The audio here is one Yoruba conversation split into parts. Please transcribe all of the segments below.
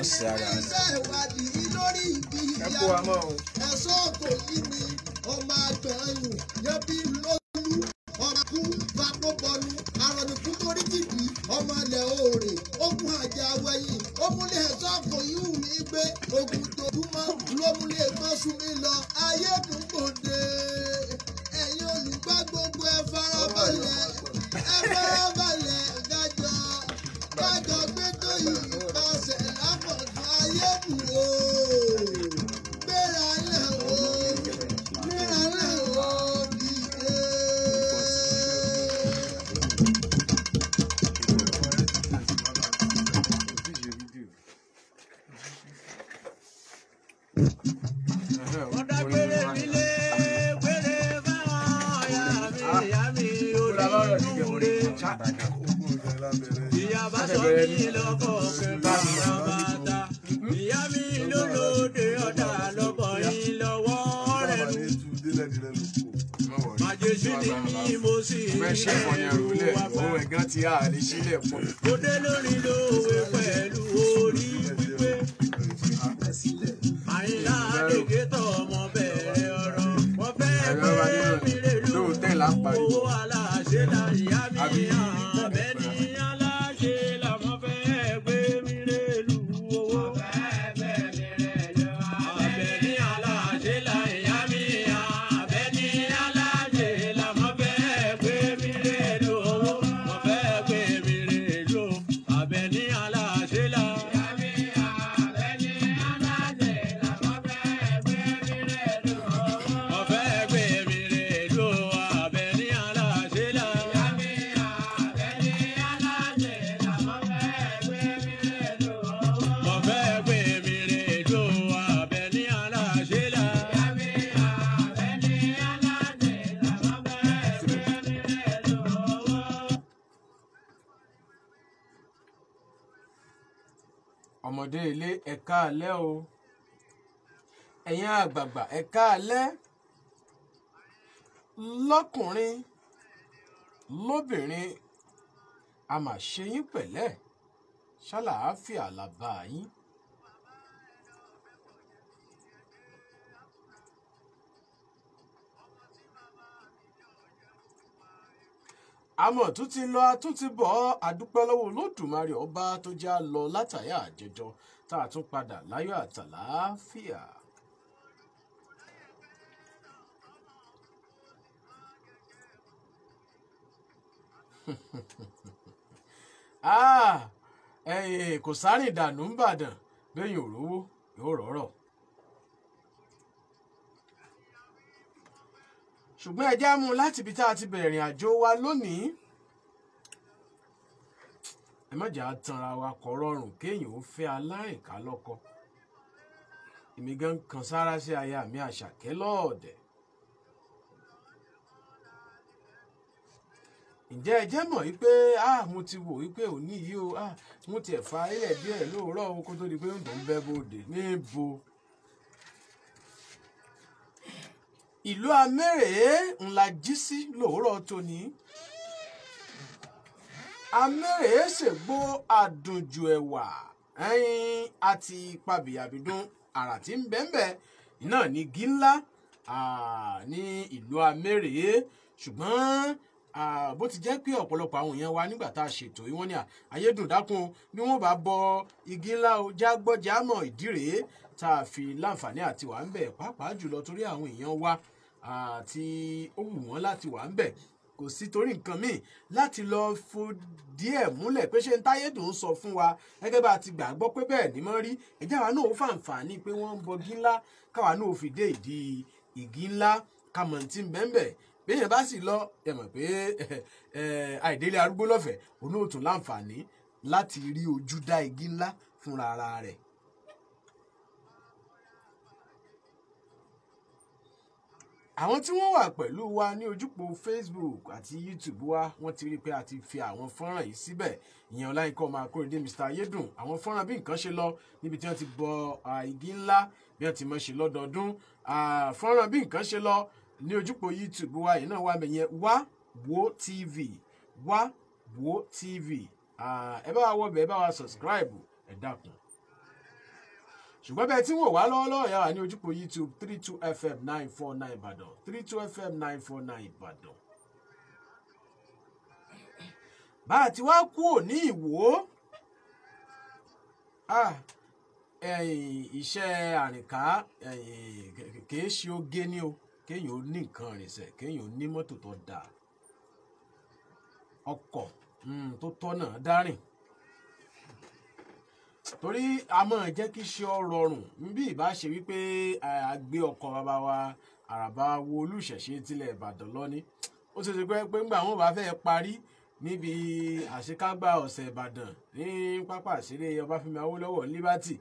ó sì ara rẹ̀. ẹ ìyá kó wa mọ́ o. ẹ̀sọ́ kò yí ni ọmọ àgbẹ̀yìn yẹbi lólu ọmọ kú arọ̀nìkú torí jìbì ọmọ ilẹ̀ òòrè ogun àjà wẹ̀yìn omúlẹ̀ ẹ̀sọ́ kò yí wù mí gbé ogun dojúmọ́ lómúlẹ̀ mọ́sùn mi lọ ayé dùn gbòde ọmọdé ilé ẹ̀ka alẹ́ o. Ẹ̀yin àgbààgbà ẹ̀ka alẹ́ lọ́kùnrin lóbìnrin a mà ṣe yín pẹ̀lẹ́. Ṣàlàáfíà làbá yín. àmọ́ tún ti lọ tún ti bọ̀. Àdúpẹ́ lọ́wọ́ olódùmarè ọba tó já lọ látàyà àjẹjọ tá a tún padà láyọ̀ àtàlàáfíà. Ah, kò sáré ìdànù ń bàdàn bẹ́yìn òróró yóò rọ́rọ̀. ṣùgbọ́n ẹ já mú láti ibi tá a ti bẹ̀rẹ̀ ìrìn àjò wa lónìí. Ẹ má jà á tanra wa kọ rọrùn kéèyàn ó fẹ́ alárìnká lọ́kọ. èmi gan kan sára sí aya mi àṣàkẹ́ lọ́ọ̀dẹ̀. ǹjẹ́ ẹ jẹ́ mọ̀ wípé ah mo ti wò wípé òní yìí o ah mo tiẹ̀ fa ilẹ̀ díẹ̀ lóòrọ̀ o kó tó di pé tó ń bẹ́ bòde níbo. ìlú amẹ́rèé ńlá jí sí lòórọ̀ tóní amẹ́rèé ṣègbó àdùnjù ẹ̀wà ẹyin àti pàbíyàbídún àrà tí ń bẹ́ẹ̀nbẹ́ iná ní igi ńlá ah, ní ìlú amẹ́rèé ṣùgbọ́n bó ti jẹ́ pé ọ̀pọ̀lọpọ̀ àwọn èèyàn wa nígbà tá a ṣètò yìí wọ́n ní à, ayédùn dákun bí wọ́n bá bọ igi ńlá o jágbọ́jà mọ̀. Ìdí rèé tá a fi láǹfààní àti wà ń bẹ̀ pàápàá jùlọ torí àwọn èèyàn wa àti ó wù wọ́n láti wà ń bẹ̀ kò sí torí nǹkan míì láti lọ fo díẹ̀ múlẹ̀ pé ṣé ń táyédùn sọ fún wa. Gẹ́gẹ́ bá a ti gbàgbọ́ pé bẹ́ẹ̀ ni mọ́ rí ẹ̀jẹ̀ àwa náà ó fàǹfààní pé wọ́n ń bọgi ńlá? Káwa náà ó fi dé ìdí igi ńlá. Kàmọ̀ tí ń bẹ́ẹ̀ béèyàn bá sì lọ ẹ mọ̀ pé àìdélé arúgbó lọ́fẹ̀ẹ́ òun láǹfààní láti rí ojú dá igi ńlá fúnra ara rẹ̀ àwọn tí wọ́n wà pẹ̀lú wa ní ojúpò facebook àti youtube wa wọ́n ti rí i pé a ti fi àwọn fọ́nrán yìí síbẹ̀. Ìyẹn ọláyínká ọmọ akóredé mr ayédùn. Àwọn fọ́nrán bí nǹkan ṣe lọ níbi tí wọ́n ti bọ igi ńlá bí wọ́n ti mọ̀ ṣe lọ́dọọdún. Fọ́nrán bí nǹkan ṣe lọ ní ojúpò youtube wa yìí náà wà bẹ̀yẹn wá wo tv wá wo tv ẹ bá wa wọ bẹ̀ ẹ bá wa subscribe ẹ dákun ṣùgbọ́n bẹ́ẹ̀ tí wò wá lọ́wọ́lọ́wọ́ yà wá ní ojúpọ̀ youtube three two fm nine four nine ìbàdàn three two fm nine four nine ìbàdàn. bá a ti wá kú òní ìwò iṣẹ́ àrìnká kìí ṣe oge ní o kéèyàn ó ní nǹkan ìrìnsẹ̀ kéèyàn ó ní mọ́tò tó dáa ọkọ̀ mm, tó tọ́nà dárìn torí a máa jẹ́ kí iṣẹ́ ọ rọrùn. Bí ìbá ṣe wípé a gbé ọkọ̀ bàbá wa àràbà wo olùṣẹ̀ṣe tilẹ̀ ìbàdàn lọ́ní ó ṣe ṣe pé pé ńgbà wọn bá fẹ́ parí níbi àṣekágbá ọ̀sẹ̀ ìbàdàn ní pápá ìṣeré ọbáfẹ́mi awólọ́wọ̀ liberty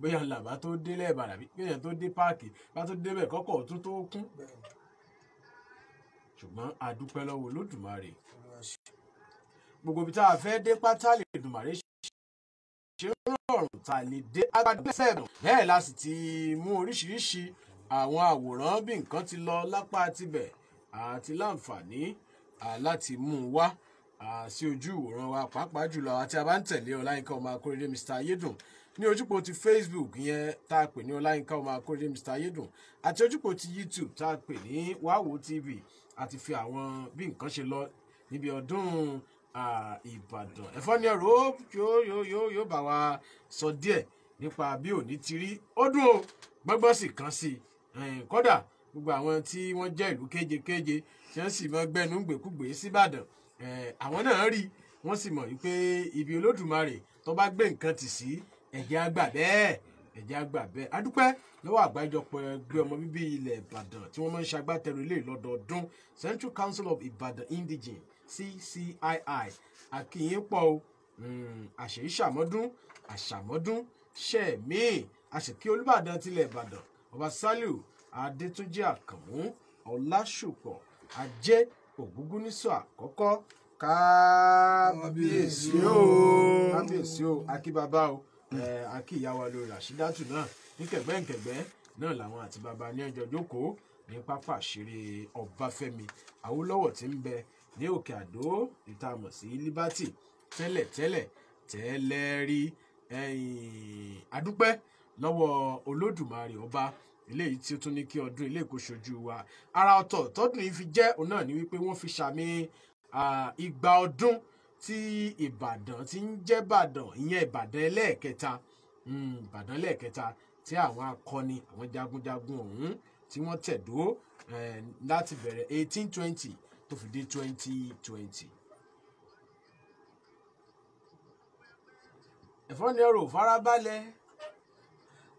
bóyá làbá tó délẹ̀ ìbàdàn bí bóyá tó dé páàkì bá tó débẹ̀ kọ́kọ́ tún tó kún. Ṣùgbọ́n a dúpẹ́ lọ́wọ́ olódùmarè. Gbogbo ibi tá a fẹ́ dé pátá lè dùmarè ṣe rọrùn? Tá a lè dé agbádẹ́sẹ̀ bẹ́ẹ̀ la sì ti mú oríṣiríṣi àwọn àwòrán bí nǹkan ti lọ lápá tibẹ̀ àti láǹfààní láti mú un wá sí ojú ìwòran wa. Pàápàá jùlọ àti a bá ń tẹ̀lé ọláyínká ọmọ akóredé mr ayédùn ní ojúpọ̀ ti facebook yẹn tá a pè ní ọláyínká ọmọ akóredé mr ayédùn àti ojúpọ̀ ti youtube tá a pè ní wàwò tv àti fi àwọn bí nǹkan ṣe lọ níbi ọdún ìbàdàn. Ẹ̀fọ́ ní ọ̀rọ̀ yóò bá wa sọ díẹ̀ nípa bí òní ti rí. Ó dùn ó gbọ́ngbọ́n sì kan sí i. Kódà gbogbo àwọn tí wọ́n jẹ́ ìlú kéjekéje tí wọ́n sì mọ gbẹnu gbèkúgbè síbàdàn àwọn náà rí wọ́n sì mọ̀ wípé ibi olódùmarè tó bá gbé nǹkan tì sí ẹ̀jẹ̀ àgbà bẹ́ẹ̀ ẹ̀jẹ̀ àgbà bẹ́ẹ̀. Adúpẹ́ lọ́wọ́ àgbájọpọ̀ ẹgbẹ́ ọmọ bíbí ilẹ̀ ìbàdàn tí wọ́n máa ń ṣagbátẹrù ilé lọ́dọọdún. Central council of ibadan indigene ccii àkìyìn pọ̀ o. Mm, àṣèyí ṣàmọ́dún àṣàmọ́dún. Ṣẹ̀mí àṣèkí olùbàdàn tilẹ̀ ìbàdàn. Ọba saliu adétúnjì àkànmú ọlásùpọ̀ ajé ògúngúnnísọ àkọ́kọ́. Kábíyèsí o. Kábíyèsí o. Akíbàbá o. Akí ìyàwó lórí ràṣídátù náà. Ní kẹ̀gbẹ́ǹkẹ̀gbẹ́ náà làwọn àti bàbá ní ọjọ́ jókòó ní pápá àṣírí ọbáfẹ́mi awólọ́wọ̀ tí ń bẹ ní òkè àdó ìtààmọ̀ sí liberty. Tẹ́lẹ̀tẹ́lẹ̀ tẹ́lẹ̀ rí. Ẹ̀yìn adúpẹ́ lọ́wọ́ olódùmarè ọba. Eléyìí tí ó tún ní kí ọdún ilé èkó ṣojú wa. Ara ọ̀tọ̀ tọ́dún yìí fi jẹ́ òun náà ni wípé wọ́n fi ṣàmì igba ọdún tí ìbàdàn ti ń jẹ́ ìbàdàn ìyẹn ìbàdàn ẹlẹ́ẹ̀kẹta. Mm, ìbàdàn ẹlẹ́ẹ̀kẹta tí àwọn akọni àwọn jagunjagun ọ̀hún tí wọ́n tẹ̀dó láti bẹ̀rẹ̀ eighteen twenty tó fi dé twenty twenty. ẹ̀fọ́ ni ọ̀rọ̀ farabalẹ̀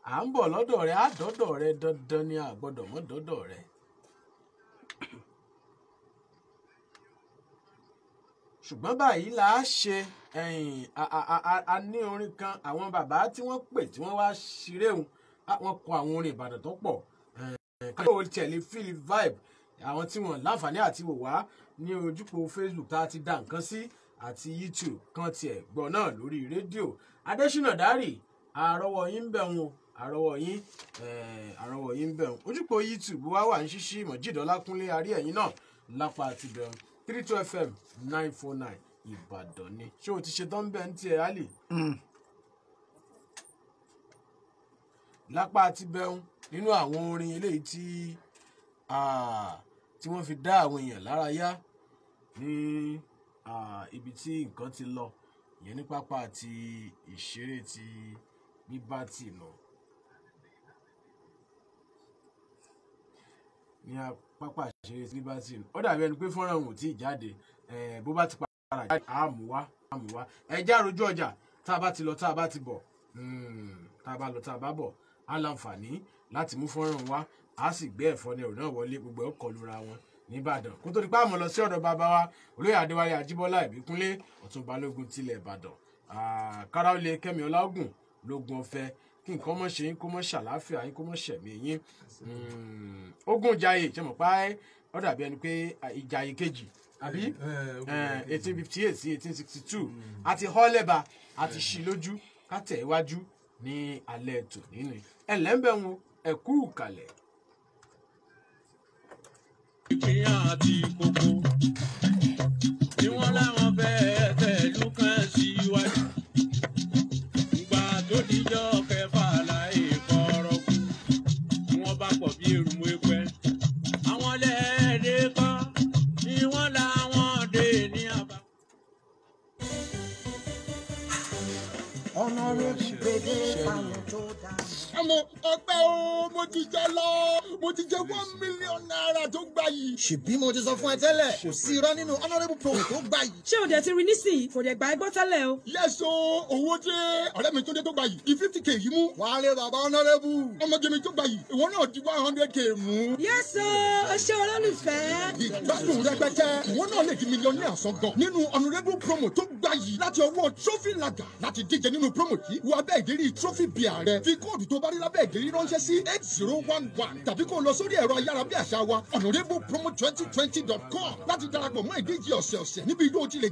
à ń bọ̀ lọ́dọ̀ rẹ á dọ́dọ̀ rẹ dandan ni a gbọ́dọ̀ mọ́ dọ́dọ̀ rẹ. ṣùgbọ́n báyìí là á ṣe a- ní orin kan àwọn bàbá tí wọ́n pè tí wọ́n wá ṣiréhùn wọ́n kọ àwọn orin ìbàdàn tó pọ̀ káyọ̀ ó tẹ̀lé feel vibe àwọn tí wọ́n láǹfààní àti wò wá ní ojúpọ̀ facebook tá a ti dá nǹkan sí àti youtube kan tiẹ̀ gbọ́ náà lórí rédíò. Adésínà dárì àrọ́wọ́ yín ń bẹ̀ wọn o àrọ́wọ́ yín àrọ́wọ́ yín ń bẹ̀ wọn ojúpọ̀ youtube wa wà ní ṣíṣí mọ̀jídọ́lákúnlé arí ẹ̀yìn náà lápá àti bẹ̀rù three two fm nine four nine ìbàdàn ni. Ṣé o ti ṣe tán bẹ́ẹ̀ ń tiẹ̀ ali? Lápá àti bẹ̀rù nínú àwọn orin eléyìí tí ah, tí wọ́n fi dá àwọn èèyàn lára yá ní ibi tí nǹkan ti lọ. Ìyẹn ní pápá àti ìṣeré ti liberty lọ ní pápá ìṣeré ti liberty lọ ó dàbí ẹni pé fọ́nrán òun ò tí ì jáde bó bá ti padà jáde á mú wá á mú wá. Ẹjẹ́ àròjù ọjà. Tá a bá ti lọ tá a bá ti bọ̀. Mm, tá a bá lọ tá a bá bọ̀ á láǹfààní láti mú fọ́nrán wá á sì gbé ẹ̀fọ́ ní ẹ̀rọ náà wọlé gbogbo ẹ̀ kọlura wọn nìbàdàn kó tó di pé àmọ́ lọ sí ọ̀dọ̀ bàbá wa olóyè adéwálé ajíbọ́lá ìbíkúnlé ọ̀tún balógun tilẹ̀ ìbàdàn. Lè kẹ́mi ọlágùn lógun ọ̀fẹ́. Kí nǹkan mọ̀ ṣe yín kó mọ̀ ṣàlàáfíà yín kó mọ̀ ṣẹ̀mí yín. Mm, ogun ìjàyè ṣe mọ̀ pa ó dàbí ẹni pé ìjàyè kejì àbí? Eighteen fifty eight sí eighteen sixty two àti họ́lẹ́bà àti ṣí lójú ká tẹ̀ iwájú ní alẹ́ ètò nínú ẹ̀lẹ́mbẹ̀rún ẹ̀kú ìkàlẹ̀. Chicken àti kókó tí wọ́n láwọn fẹ́ẹ́ tẹ̀lú kan síwájú. Ìgbà tó dijọ́ kẹfà láì kọ́rọ́ kú, wọ́n bá pọ̀ bí èrú. Kọrin gbèdé fáwọn tó dá. àmọ́ ọpẹ́ o mo ti jẹ lọ mo ti jẹ one million naira tó gbà yìí. ṣèbí mo ti sọ fún ẹ tẹ́lẹ̀ kò sí irọ́ nínú honourable promo tó gbà yìí. ṣé o dẹ̀ ti rí nísìnyí kò dẹ̀ gbà ẹ́ gbọ́ tẹ́lẹ̀ o. yẹ́sọ owó tí ọ̀rẹ́ mi tó dé tó gbà yìí ìfifty k yìí mú. wàá lé bàbá honourable. ọmọge mi tó gbà yìí ìwọ náà di one hundred k mú. yẹ́sọ̀ ọṣẹ́ olólùfẹ́. ìgbádùn rẹpẹtẹ ìwọ náà lè di mílíọ̀nù nínú honourable promo tó gbà yìí láti ọwọ́ trophy lager láti díje nínú promo yìí wọ abẹ́ ìdérí trophy bíà rẹ. Fi kóòdù tó bá rí lábẹ́ ìdérí ránṣẹ́ sí eight zero one one tàbí kó o lọ sórí ẹ̀rọ ayárabíàṣá wa honourable promo twenty twenty dot com láti darapọ̀ mọ́ ìdíje ọ̀sẹ̀ọ̀sẹ̀ níbi yóò ti lè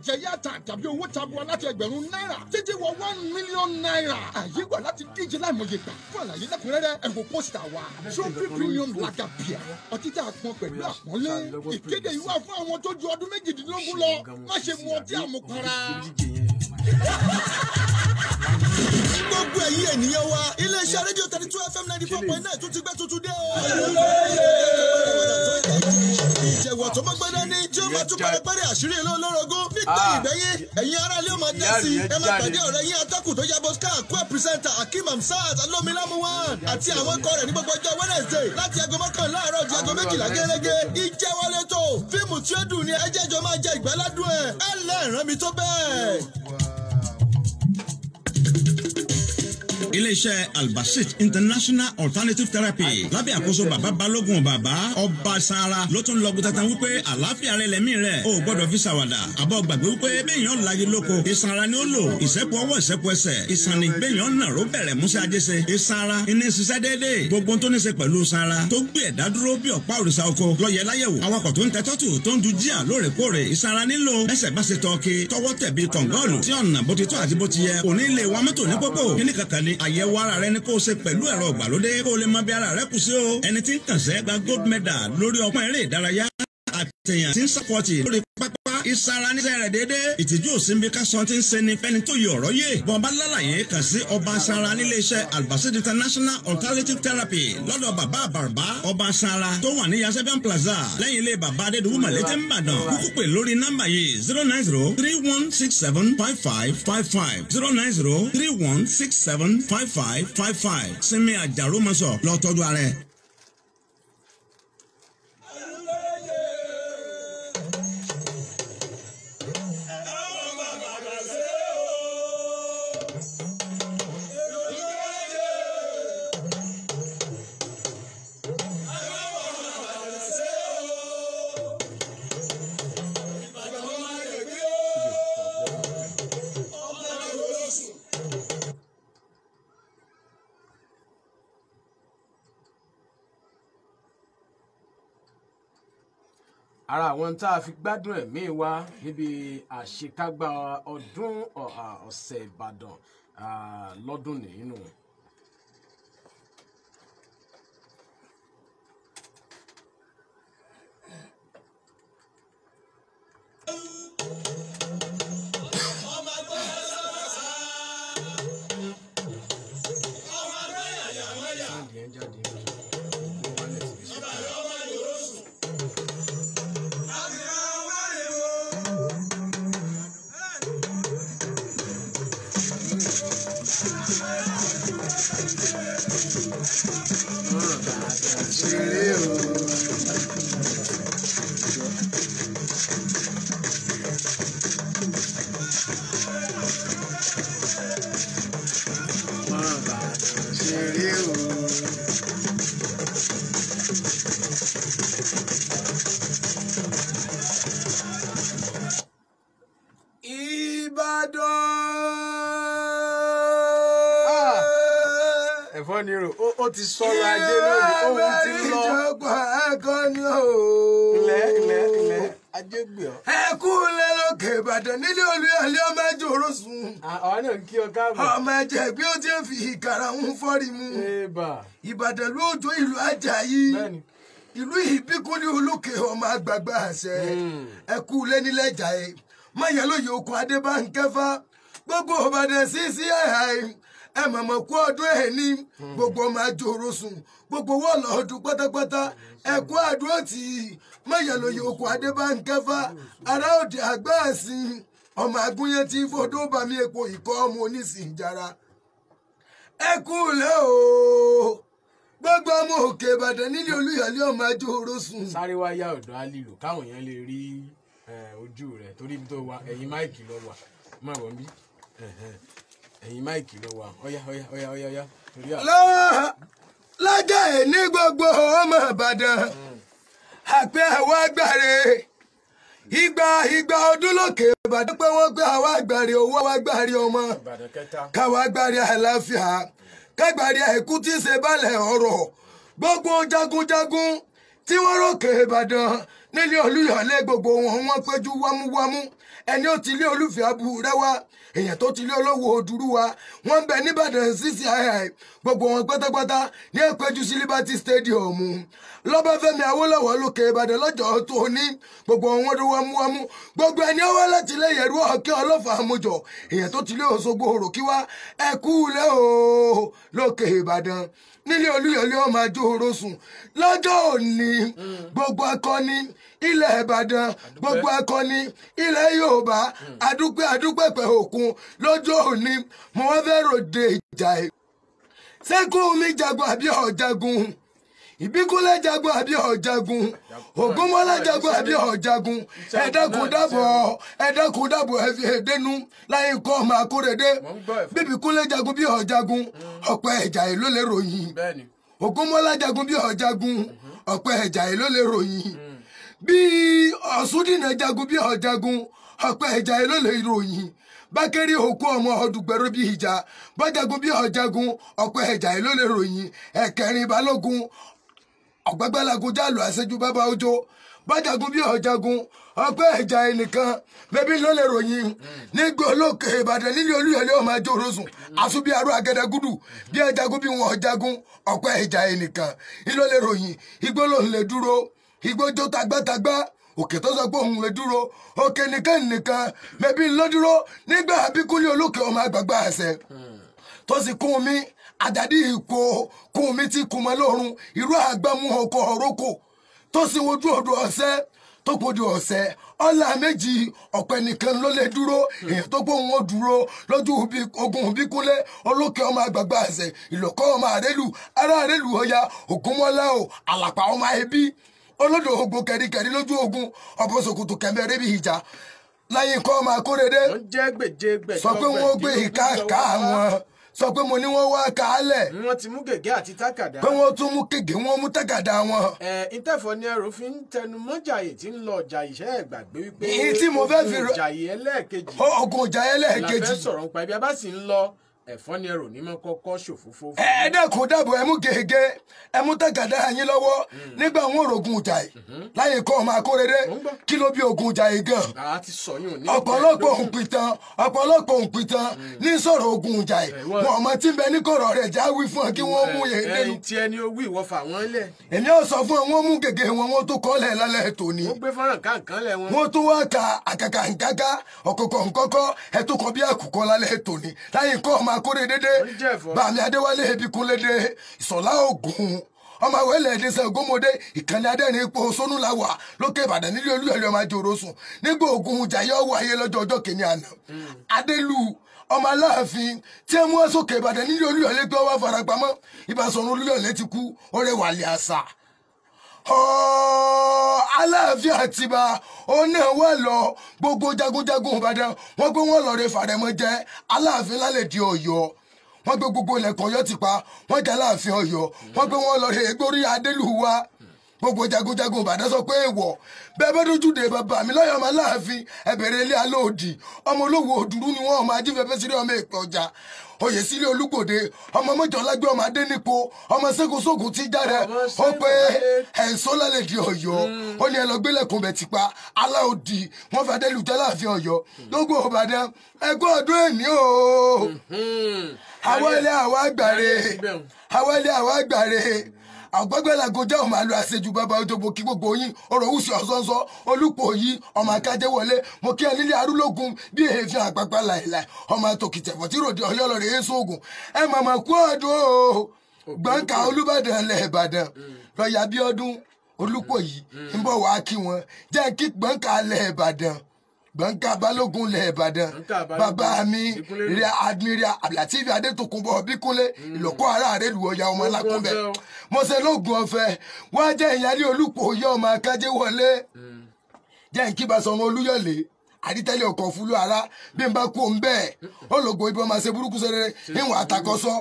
tàbí owó tabua láti ẹgbẹ̀rún náírà títí wọ one million naira. Àyè wà láti díje láìmọye gbà. Fún àlàyé lẹ́kùnrẹ́rẹ́ ẹ wo pósítà wa trophy premium lager ọtí tá a pọn pẹ̀lú àpọ́nlé ìkéde yìí wà fún àwọn tó ju ọdún méjìdínlógún lọ. Má ṣe mu ọtí àmupara. Gbogbo ẹ̀yin ènìyàn wa iléeṣẹ́ rédíò thirty two fm ninety four point nine tún ti gbé tuntun dé o. ìjẹ̀wọ̀ tó mọ́gbọ́dá ní tí ó máa tún pẹ́rẹ́pẹ́rẹ́ àṣírí ilé olórogún nígbà ìgbẹ́yìn ẹ̀yin ará ilé ó máa dá sí i. Ẹ máa pàdé ọ̀rẹ́ yín atọ́kùn tó yá bọ́ská kó pírísẹ́ńtà akeem hamsat alómilámù wọn àti àwọn ikọ̀ rẹ̀ ní gbogbo ọjọ́ wednesday láti aago mọ́kànlá àárọ̀ di aago méjìlá gẹ́gẹ́ ìjẹ́wọlé tó fíìmù tí ó dùn ní ẹjẹ́ jọ máa jẹ ìgbáládùn ẹ̀. Ẹ̀ lẹ́ẹ̀rán mi tó bẹ́ẹ̀. Iléeṣẹ́ albasit international alternative therapy. Lábẹ́ àkóso bàbá balógun bàbá ọba sara ló tún lọ gbọdọ̀ wípé àlàáfíà rẹ lẹ́mí rẹ. O gbọ́dọ̀ fi ṣàwàdà. Àbọ̀ gbàgbé wípé béèyàn lagi lóko ìsanra ni ó lò ìṣẹ́pọ̀ ọwọ́ ìṣẹ́pọ̀ ẹsẹ̀. Ìsànni béèyàn nàró bẹ̀rẹ̀ músẹ́ ajéṣe ìsanra iná ṣiṣẹ́ déédéé. Gbogbo tó ní ṣe pẹ̀lú sanra tó gbé ẹ̀dá dúró bí ọ̀pá òrìṣà oko lọ́yẹ̀ láyẹ̀wò. Awakọ̀ tó ń tẹ tọ́tù tó ń du jíà lóòrèkóòrè ìsanra nílò. Ẹsẹ̀ bá ṣe tọ́kì tọwọ́ tẹ̀bi kọ̀ǹgọ́ọ̀lù tí ọ̀nà bó ti tó àti bó ti yẹ òní lè wa mọ́tò ní pópó. Kíní kankan ni àyẹ̀wò ara rẹ ni kó o ṣe pẹ̀lú ẹ̀rọ ìgbàlódé kó o lè mọ bí ara rẹ kù sí o. Ẹni tí ń kàn sẹ́ gba gold medal lórí ọpọ́n eré ìdárayá àtẹ̀yàn tí ń sàpọ̀tì lórí pápá ìsara ní sẹ́rẹ̀ dédé. Ìtìjú òsínbi ká sọ ti ń ṣe ni fẹ́ni tó yọ ọ̀rọ̀ yé. Bọ́nba lálàyé kàn sí ọba sara nílé iṣẹ́ international alternative therapy lọ́dọ̀ bàbá àbàrbá ọba sara tó wà ní yasebian plaza lẹ́yìn ilé bàbá adédùwú mọ̀lẹ́tẹ̀ ńbàdàn kúkú pè lórí nọ́mbà yìí zero nine zero three one six seven five five five five. Zero nine zero three one six seven five five five five. Sinmi àjàrò mọ́sọ̀ lọ́tọ́jú ara ẹ̀. Ara àwọn tá a fi gbádùn ẹ̀mí wa níbi àṣekágbá ọdún ọ̀sẹ̀ ìbàdàn lọ́dún. Sáàdì ó- ó ti sọ̀rọ̀ ajé lónìí ohun ti lọ. ìjọba akọni o. ilẹ̀ ilẹ̀ ilẹ̀ ajé gbé ọ. ẹ kú lẹ lókè ìbàdàn nílé olúyọlé ọmọ ẹjọ orosùn. Àwa náà ń kí ọ káàbọ̀. ọmọ ẹjẹ bí ó ti ń fi ìkàrà ń fọ́rí mu. Ìbàdàn ló tó ìlú ajayi. Ìlú ìbíkúnlé olókè ọmọ àgbààgbà àṣẹ. Ẹ kú lé nílẹ̀ jàre mọ̀yà lóye okùn adébánkẹ́fà gbogbo ìbàdàn sí sí àìhàì ẹ mọ̀mọ́ kú ọdún ẹ̀ gbogbo ọmọ gbogbo wọ́ọ̀lọ́ ọdún pátápátá. Ẹ kú àdúró tì í mọ̀yà lóye okùn adébánkẹ́fà ará òde àgbà àsìn ọmọ agúnyẹ tí fọdún bàmí epo ìkọ́ ọmọ ẹ gbogbo ọmọ òkè ìbàdàn nílé olúyọlé ọmọ eh, ojú rẹ̀ torí tó wà ẹ̀yìn máìkì lọ wà. Má wọ̀ bí ẹ̀yìn máìkì lọ wà. Ọ̀yá ọ̀yá ọ̀yá ọ̀yá ọ̀yá lọ́wọ́ lọ́jọ́ ìní gbogbo ọmọ ìbàdàn. Àpẹ àwọn agbáre. Igba igba ọdún lókè ìbàdàn pé wọ́n pé àwọn agbáre owó àwọn agbáre ọmọ. Káwọn agbáre àlàáfíà. Kágbáre àìkú tí ń ṣe balẹ̀ ọ̀rọ̀. Gbogbo jagunjagun tí wọ́n rókè ìbàdàn nílé olúyọ̀lé gbogbo wọn wọ́n péjú wámúwámú ẹni ó ti lé olúfẹ́ abúrẹ́ wá èèyàn tó ti lé olówó òdúrú wa wọ́n ń bẹ nìbàdàn cci gbogbo wọn pátápátá ní ẹ̀pẹ́jú sí liberty stadium. Lọ́báfẹ́mi awólọ́wọ̀ lókè ìbàdàn lọ́jọ́ tó ní gbogbo wọn ló wámúwámú. Gbogbo ẹni ó wá láti lé yẹ̀rú ọ̀kẹ́ ọlọ́fà àmójọ èèyàn tó ti lé òṣogbo òròkíwá ẹ̀kú lẹ́ o lókè ìbàdàn nílé olúyọlé ọmọ ajó orosùn lọ́jọ́ òní gbogbo akọni ilẹ̀ ìbàdàn gbogbo akọni ilẹ̀ yorùbá adúpẹ́ adúpẹ́ pẹ̀ òkun. Lọ́jọ́ òní mo wá fẹ́ ròde ìjà ẹ̀ sẹ́kùn mi jagun àbí ọ̀jagun ìbíkúnlẹ̀ jagun àbí ọ̀jagun ògúnmọ́lá jagun àbí ọ̀jagun ẹ̀dákun dábọ̀ ẹ̀dákun dábọ̀ ẹ̀fì ẹ̀dẹ́nu láyé nǹkan ọmọ akórèdé bíbíkúnlẹ̀ jagun bí ọ̀jagun ọ̀pẹ ẹ̀jà ẹ̀ ló lè ròyìn. Ògúnmọ́lá jagun bí ọ̀jagun ọ̀pẹ ẹ̀jà ẹ̀ ló lè ròyìn. Bí ọ̀ṣúndìnà jagun bí ọ̀jagun ọ̀pẹ ẹ̀jà ẹ̀ ló lè ròyìn. Bákẹ́rì òkú ọmọ ọdùgbẹ̀rọ bí ìjà bọ́jagun bí ọ̀jagun ọ̀pẹ ẹ̀jà ẹ̀ ló lè ròyìn. Ẹ̀kẹrin balógun ọ̀gbẹ́gbẹ́lagun jálù àṣejù bàbá ojó bájagun bí ọ̀jagun ọpẹ́ ẹ̀jà ẹnìkan bẹ́bí ló lè ròyìn. Nígbà olókè ìbàdàn nílé olúyọlé ọmọ ajé orosùn. Àṣùbí arú agẹdẹgúdù bí ẹjagun bí wọn ọjagun ọpẹ́ ẹ̀jà ẹnìkan. Ló lè ròyìn igbó lòun lè dúró igbó jó tagbátagbá. Òkè tó sọ pé òun lè dúró òkè nìkan nìkan bẹ́bí ló dúró. Nígbà abíkúlé olókè ọmọ àgbàgbà àṣẹ. Tó sì kún mi àjàdí ìkó kún mi ti kùn mọ́ lọ́rùn irú àgbàmú ọkọ̀ ọ̀rọ̀kọ̀ tó sì wojú odò ọ̀sẹ́ tó podò ọ̀sẹ́. Ọ̀là méjì ọ̀pẹ nìkan ló lè dúró èèyàn tó gbóhùn ó dúró lójú ogun òbíkúnlé olókè ọmọ àgbàgbà àṣẹ ìlọ́kọ́ ọmọ àrélù ará àrélù ọya ògúnmọ́lá o àlàpà ọmọ ẹbí olódò ogun kẹríkẹrí lójú ogun ọ̀pọ̀ sòkòtò kẹmẹ́rẹ́ bí ìjà. Láyé nǹkan ọmọ akórèdé sọ pé wọ́n gbé ìka wọn sọ pé mo ní wọ́n wá kálẹ̀ wọ́n ti mú gègé àti tákàdá pé wọ́n tún mú kéèké wọ́n mú tàgàdá wọn. ẹ ìtẹ̀fọ́ ni ẹrù fi ń tẹnu mọ́ jàyè tí ń lọ ọjà ìṣẹ́ ẹ̀gbàgbé wípé Èyí tí mo fẹ́ fi ogun rọ- jàyè ẹlẹ́ẹ̀kejì ogun la ẹlẹ́ẹ̀kejì. fẹ́ sọ̀rọ̀ nípa ibi a bá sì ń lọ ẹ̀fọ́ ni ẹrù ní mọ́ kọ́kọ́ ṣòfófó ẹ dẹ́kun dábò ẹ mú gègé ẹ mú tàgàdá yín lọ́wọ́. Nígbà wọn ò rògùn ìjà yìí láyé kọ́ ọmọ akórèrè kí ló bí ogun ìjà yìí gan? Ọ̀pọ̀lọpọ̀ òǹpìtàn ọ̀pọ̀lọpọ̀ òǹpìtàn ní sọ̀rọ̀ ogun ìjà yìí. Wọ́n- ọmọ tí ń bẹ ní kọ̀rọ̀ rẹ̀ já wí fún ọ kí wọ́n mú yẹn lẹ́nu ẹyin tí ẹni owó ìwọ fà wọ́n lẹ̀. Èmi ò sọ fún ọ wọn mú gègé wọn wọn tó kọ́lẹ̀ lálẹ́ tòní. Ó gbé fọ́nrán káàkán lẹ̀ wọn. wọ́n tún wá ka àkàkà nkáká ọ̀kọ̀kọ̀ nkọ́kọ́ ẹ̀tún kan bí àkùkọ lálẹ́ tòní. Láyé nǹkan ọmọ akórè dédé Wọ́n jẹ́ ẹ̀fọ́. bàmí adéwálé ebikunlédé ìsọ̀lá ògùn ọmọ àwẹ̀lẹ̀ ẹ̀dẹ́sẹ̀ ògúnmọ́dé ìkànnì adẹ́rìn ipò sónú la wà lókè ìbàdàn nílé olúyọ̀lẹ̀ ọmọ àjò òrosùn nígbà ogun jayé ọwọ́ ayé lọ́jọ́ ọjọ́ kìíní àná. Adélu ọmọ aláàfin tí ẹ mú ẹ sókè ìbàdàn nílé olúyọ̀lẹ̀ pé ọwọ́ farapamọ́ ìbásọ̀run olúyọ̀lẹ̀ ti kú ó rẹ̀ wàlẹ̀ àṣà aláàfin àtibá òun náà wà lọ. Gbogbo jagunjagun ìbàdàn wọn gbé wọn lọrẹ fàrẹmọ jẹ. Aláàfin lálẹ́ di Ọ̀yọ́. Wọn gbé gbogbo ilẹ̀kùn Ọ̀yọ́ ti pa. Wọn jẹ aláàfin Ọ̀yọ́. Wọn gbé wọn lọrẹ egbórí adélùwà gbogbo jagunjagun ìbàdàn sọ pé èèwọ̀ bẹ́ẹ̀ bá dojú de bàbá mi lọ́yọ̀ ọmọ aláàfin ẹ̀bẹ̀rẹ̀ ilé alóòdì. Ọmọ olówó òdùrú ni wọ́n ọmọ ajífẹ́fẹ́ sílé ọmọ èpè ọjà oyè sílé olúgbòde. Ọmọ mọ́jọ lágbé ọmọ adénípo. Ọmọ ségunṣógun tí jáde. Ó pé ẹ̀ńsó lálẹ́ di ọ̀yọ́. Ó ní ẹlọgbẹ́lẹ̀kùn bẹ̀ ti pa aláòdì. Wọ́n fẹ́ adélùjẹ́ láàfin ọ̀yọ́. Gbogbo ìbàdàn ẹgbẹ́ ọdún èní o. Àwọn ilé àwọn àgbàre àwọn ilé àwọn àgbàre àgbẹ́gbẹ́lagojà ọmọ àlọ́ àṣejù bàbá ojúbọ kí gbogbo yín ọ̀rọ̀ òwúṣọ ọ̀sánṣọ́ olùpọ̀ yìí ọmọ akájẹ́ wọlé mo kí ẹ nílé arúlógún bí èéfín àpapà láìláì ọmọ àtòkìtẹ̀fọ̀ tí ròde ọ̀yọ́ lọ́rẹ̀ èé sóògùn ẹ màmá kú ọdún o. Gbọ̀ǹkà olúbàdàn lẹ̀ ìbàdàn. Lọ́ọ̀yà bíọ́dún olùpọ̀ yìí ń bọ̀ wá kí wọn. Jẹ́ kí gbọ̀ǹkà lẹ̀ ìbàdàn gbọ̀ǹkà balógun lẹ̀ ìbàdàn. Bàbá mi rí admiral abdulateef adétòkunbọ̀ bíkúnlé ìlọ́kọ̀ ara rẹ̀ lù ọ̀yà ọmọ lákúnbẹ̀ ṣe lóògùn ọ̀fẹ́. Wọ́n jẹ́ ìyálé olùpọ̀ yọ ọmọ akájẹ́ wọlé. Jẹ́ nkí bá sọmọ olúyọ̀lé àdítẹ́lẹ̀ ọkọ̀ fúlù ara bí n bá kú òun bẹ́ẹ̀. Ológun ibi ọmọ ṣe burúkú ṣe rere ìwọ̀n àtàkọ́sọ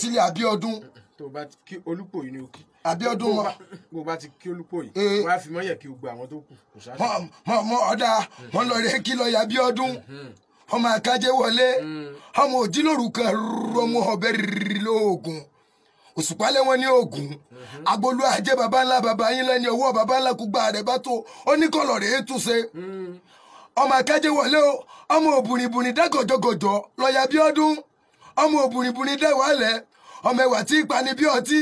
sílẹ̀ àbíọ́dún tó bá ti kí olúpò yìí ni o kí. àbíọ́dún Bó mọ́ bó bá ti kí olúpò yìí Eh. wọ́n á fi mọ́yẹ̀ kí o gba àwọn tó kù mọ mọ mọ ọdà wọn lọ rẹ kí lọ ya bí ọdún ọmọ akájẹ wọlé. Ọmọ òjìlóru kan rúrú ọmọ ọbẹ rírì lóògùn. Òṣùpálẹ̀ wọn ní ògùn. Agbolú ajé baba ńlá baba yín lẹ́ni ọwọ́ baba ńlá kú gba rẹ̀ bá tó. Oníkọlọ̀ rẹ̀ tún ṣe. Ọmọ akájẹ wọlé o. Ọmọ òbùrìbùrì dá gọjọgọjọ lọ́ọ̀yà bí ọdún ọmọ òbùrìbùrì dá wàhálẹ̀ ọmọ ẹwà tí ìpani bí ọtí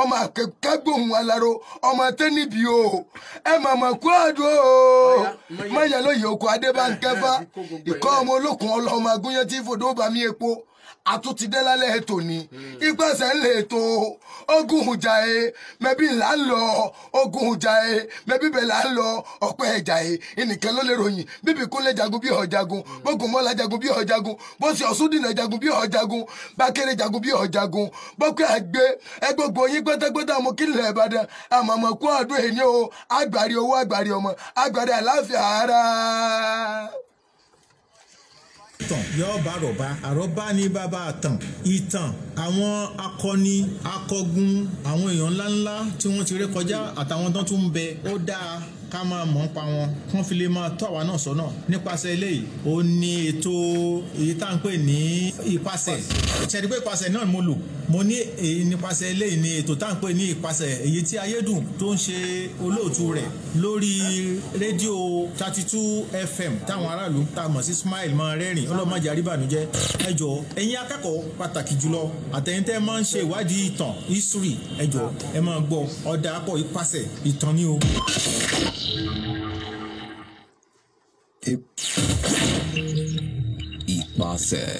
ọmọ akẹkẹgbòhùn alaro ọmọ tẹnibi o. Ẹ màmá kú àdó o. Mọ̀yà lóye oko adébánkẹ́fà ìkọ́ ọmọ olókùn ọlọ́mọ agúnyẹ́ tí fòdó bàmí epo àtúntìdé lálẹ́ ètò ni. Ìgbọ̀nsẹ̀ ń lè tó ogun ìjà ẹ mẹ́bí là ń lọ. Ogun ìjà ẹ mẹ́bí bẹ́ẹ̀ là ń lọ. Ọ̀pẹ́ ẹ̀jà ẹ ẹnìkan ló lè ròyìn. Bíbí kúnlẹ̀ jagun bí ọ̀jagun bógun mọ́lá jagun bí ọ̀jagun bó sì ọ̀sùn dìnnà jagun bí ọ̀jagun bákẹ́rẹ́ jagun bí ọ̀jagun bọ́kẹ́ àgbẹ̀ ẹgbẹ́gbọ̀ yín pẹ́tẹ́pẹ́tẹ́ àmọ́ kí lè bàdàn àmọ̀mọ̀ kú ọdún èyí o. Àgbàrí owó àgbàrí ọmọ. Àgbàrí àláfíà ara. Ìtàn yóò bá àròbá àròbá ní bàbá àtàn. Ìtàn àwọn akọni akọgun àwọn èèyàn ńláńlá tí wọ́n ti ré kọjá àtàwọn tó ń bẹ ó dáa ká máa mọ̀ ń pa wọn kán fi lè máa tọ́ àwa náà sọ́nà. Nípasẹ̀ eléyìí ó ní ètò èyí tá à ń pè ní ìpasẹ̀. Ṣẹ̀dí pé ìpasẹ̀ náà mo lò? Mo ní èyí nípasẹ̀ eléyìí ní ètò tá à ń pè ní ìpasẹ̀ èyí tí ayédùn tó ń ṣe olóòtú rẹ̀ lórí rédíò thirty two fm táwọn aráàlú tá a mọ̀ sí smile máa rẹ́rìn ọlọ́mọdé àríbànújẹ́. Ẹ jọ̀ọ́ ẹ̀yin akẹ́kọ̀ọ́ pàtàkì jùlọ àtẹ̀yìntẹ́ máa ń ṣe ìwádìí ìtàn history ẹ jọ̀ọ́ ẹ máa gbọ́. Ọ̀dà akọ ìpasẹ̀ ìtàn ni o. Ìpasẹ̀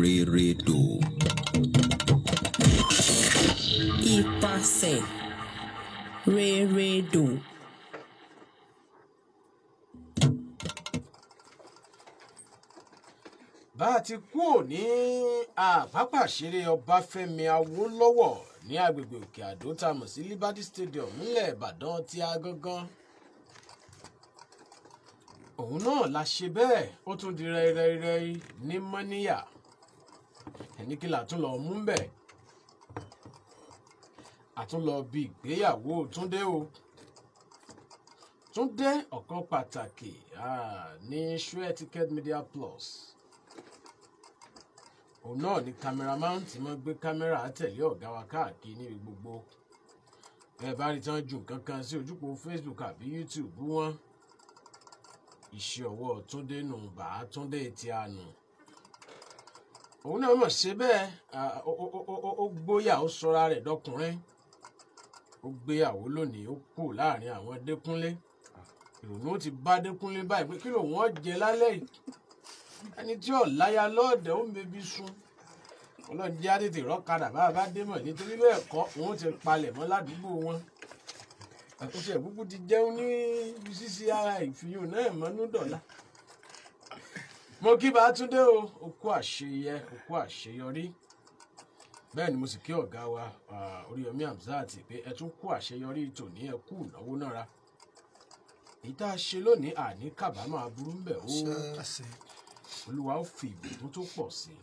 Rérédò. Ipasẹ̀ Rérédò. bá a ti kú ní àpápàṣeré ọbáfẹ́mi awólọ́wọ̀ ní agbègbè òkè àdó sí liberty stadium nílẹ̀ ìbàdàn tí a gangan òun náà la ṣe bẹ́ẹ̀ ó tún di rẹ́rẹ́rẹ́ ní mọ́níyà. Ẹni kí la tún lọ mú bẹ́ẹ̀? Àtúnlọ bí ìgbéyàwó túndé o. Túndé ọ̀kan pàtàkì ní sure ticket media plus òun náà ni cameraman tí wọ́n gbé kámẹ́rà tẹ̀lé ọ̀gá wa káàkiri níbi gbogbo. Ẹ bá rí tán ju nǹkan kan sí ojúpò facebook àbí youtube wọn. Iṣẹ́ ọwọ́ túndé nù bá túndé a nù. Òun náà mọ̀ ṣe bẹ́ẹ̀. Ó- gbóyà ó sọra rẹ̀ dọkùnrin. Ó gbéyàwó lónìí ó kù láàárín àwọn dẹkúnlé ìrònú ti bá dẹkúnlé báyìí pé kí lòun ó jẹ lálẹ́ yìí ẹni tí ò láya lọ́ọ̀dẹ̀ ó ń bebi sun. Ọlọ́run jẹ́ àtètè rọ́kadà bá a bá dé mọ̀. Nítorí bẹ́ẹ̀ kọ́ òun ti palẹ̀ mọ́ ládùúgbò wọn. Àkóso ìkúkú ti jẹun ní sísí ara ìfihàn náà mọ́nú dọ̀la. Mo kí Bátúndé o. Ó kú àṣeyẹ ó kú àṣeyọrí. Bẹ́ẹ̀ ni mo sì kí ọ̀gá wa Oríyọmí Hamzat pé ẹ tún kú àṣeyọrí tòní ẹ kú ìnáwó náà ra èyí a ṣe lónìí àní kábàámọ̀ aburú ń bẹ̀ ó olúwa ó fi ìbùkún tó pọ̀ sí i.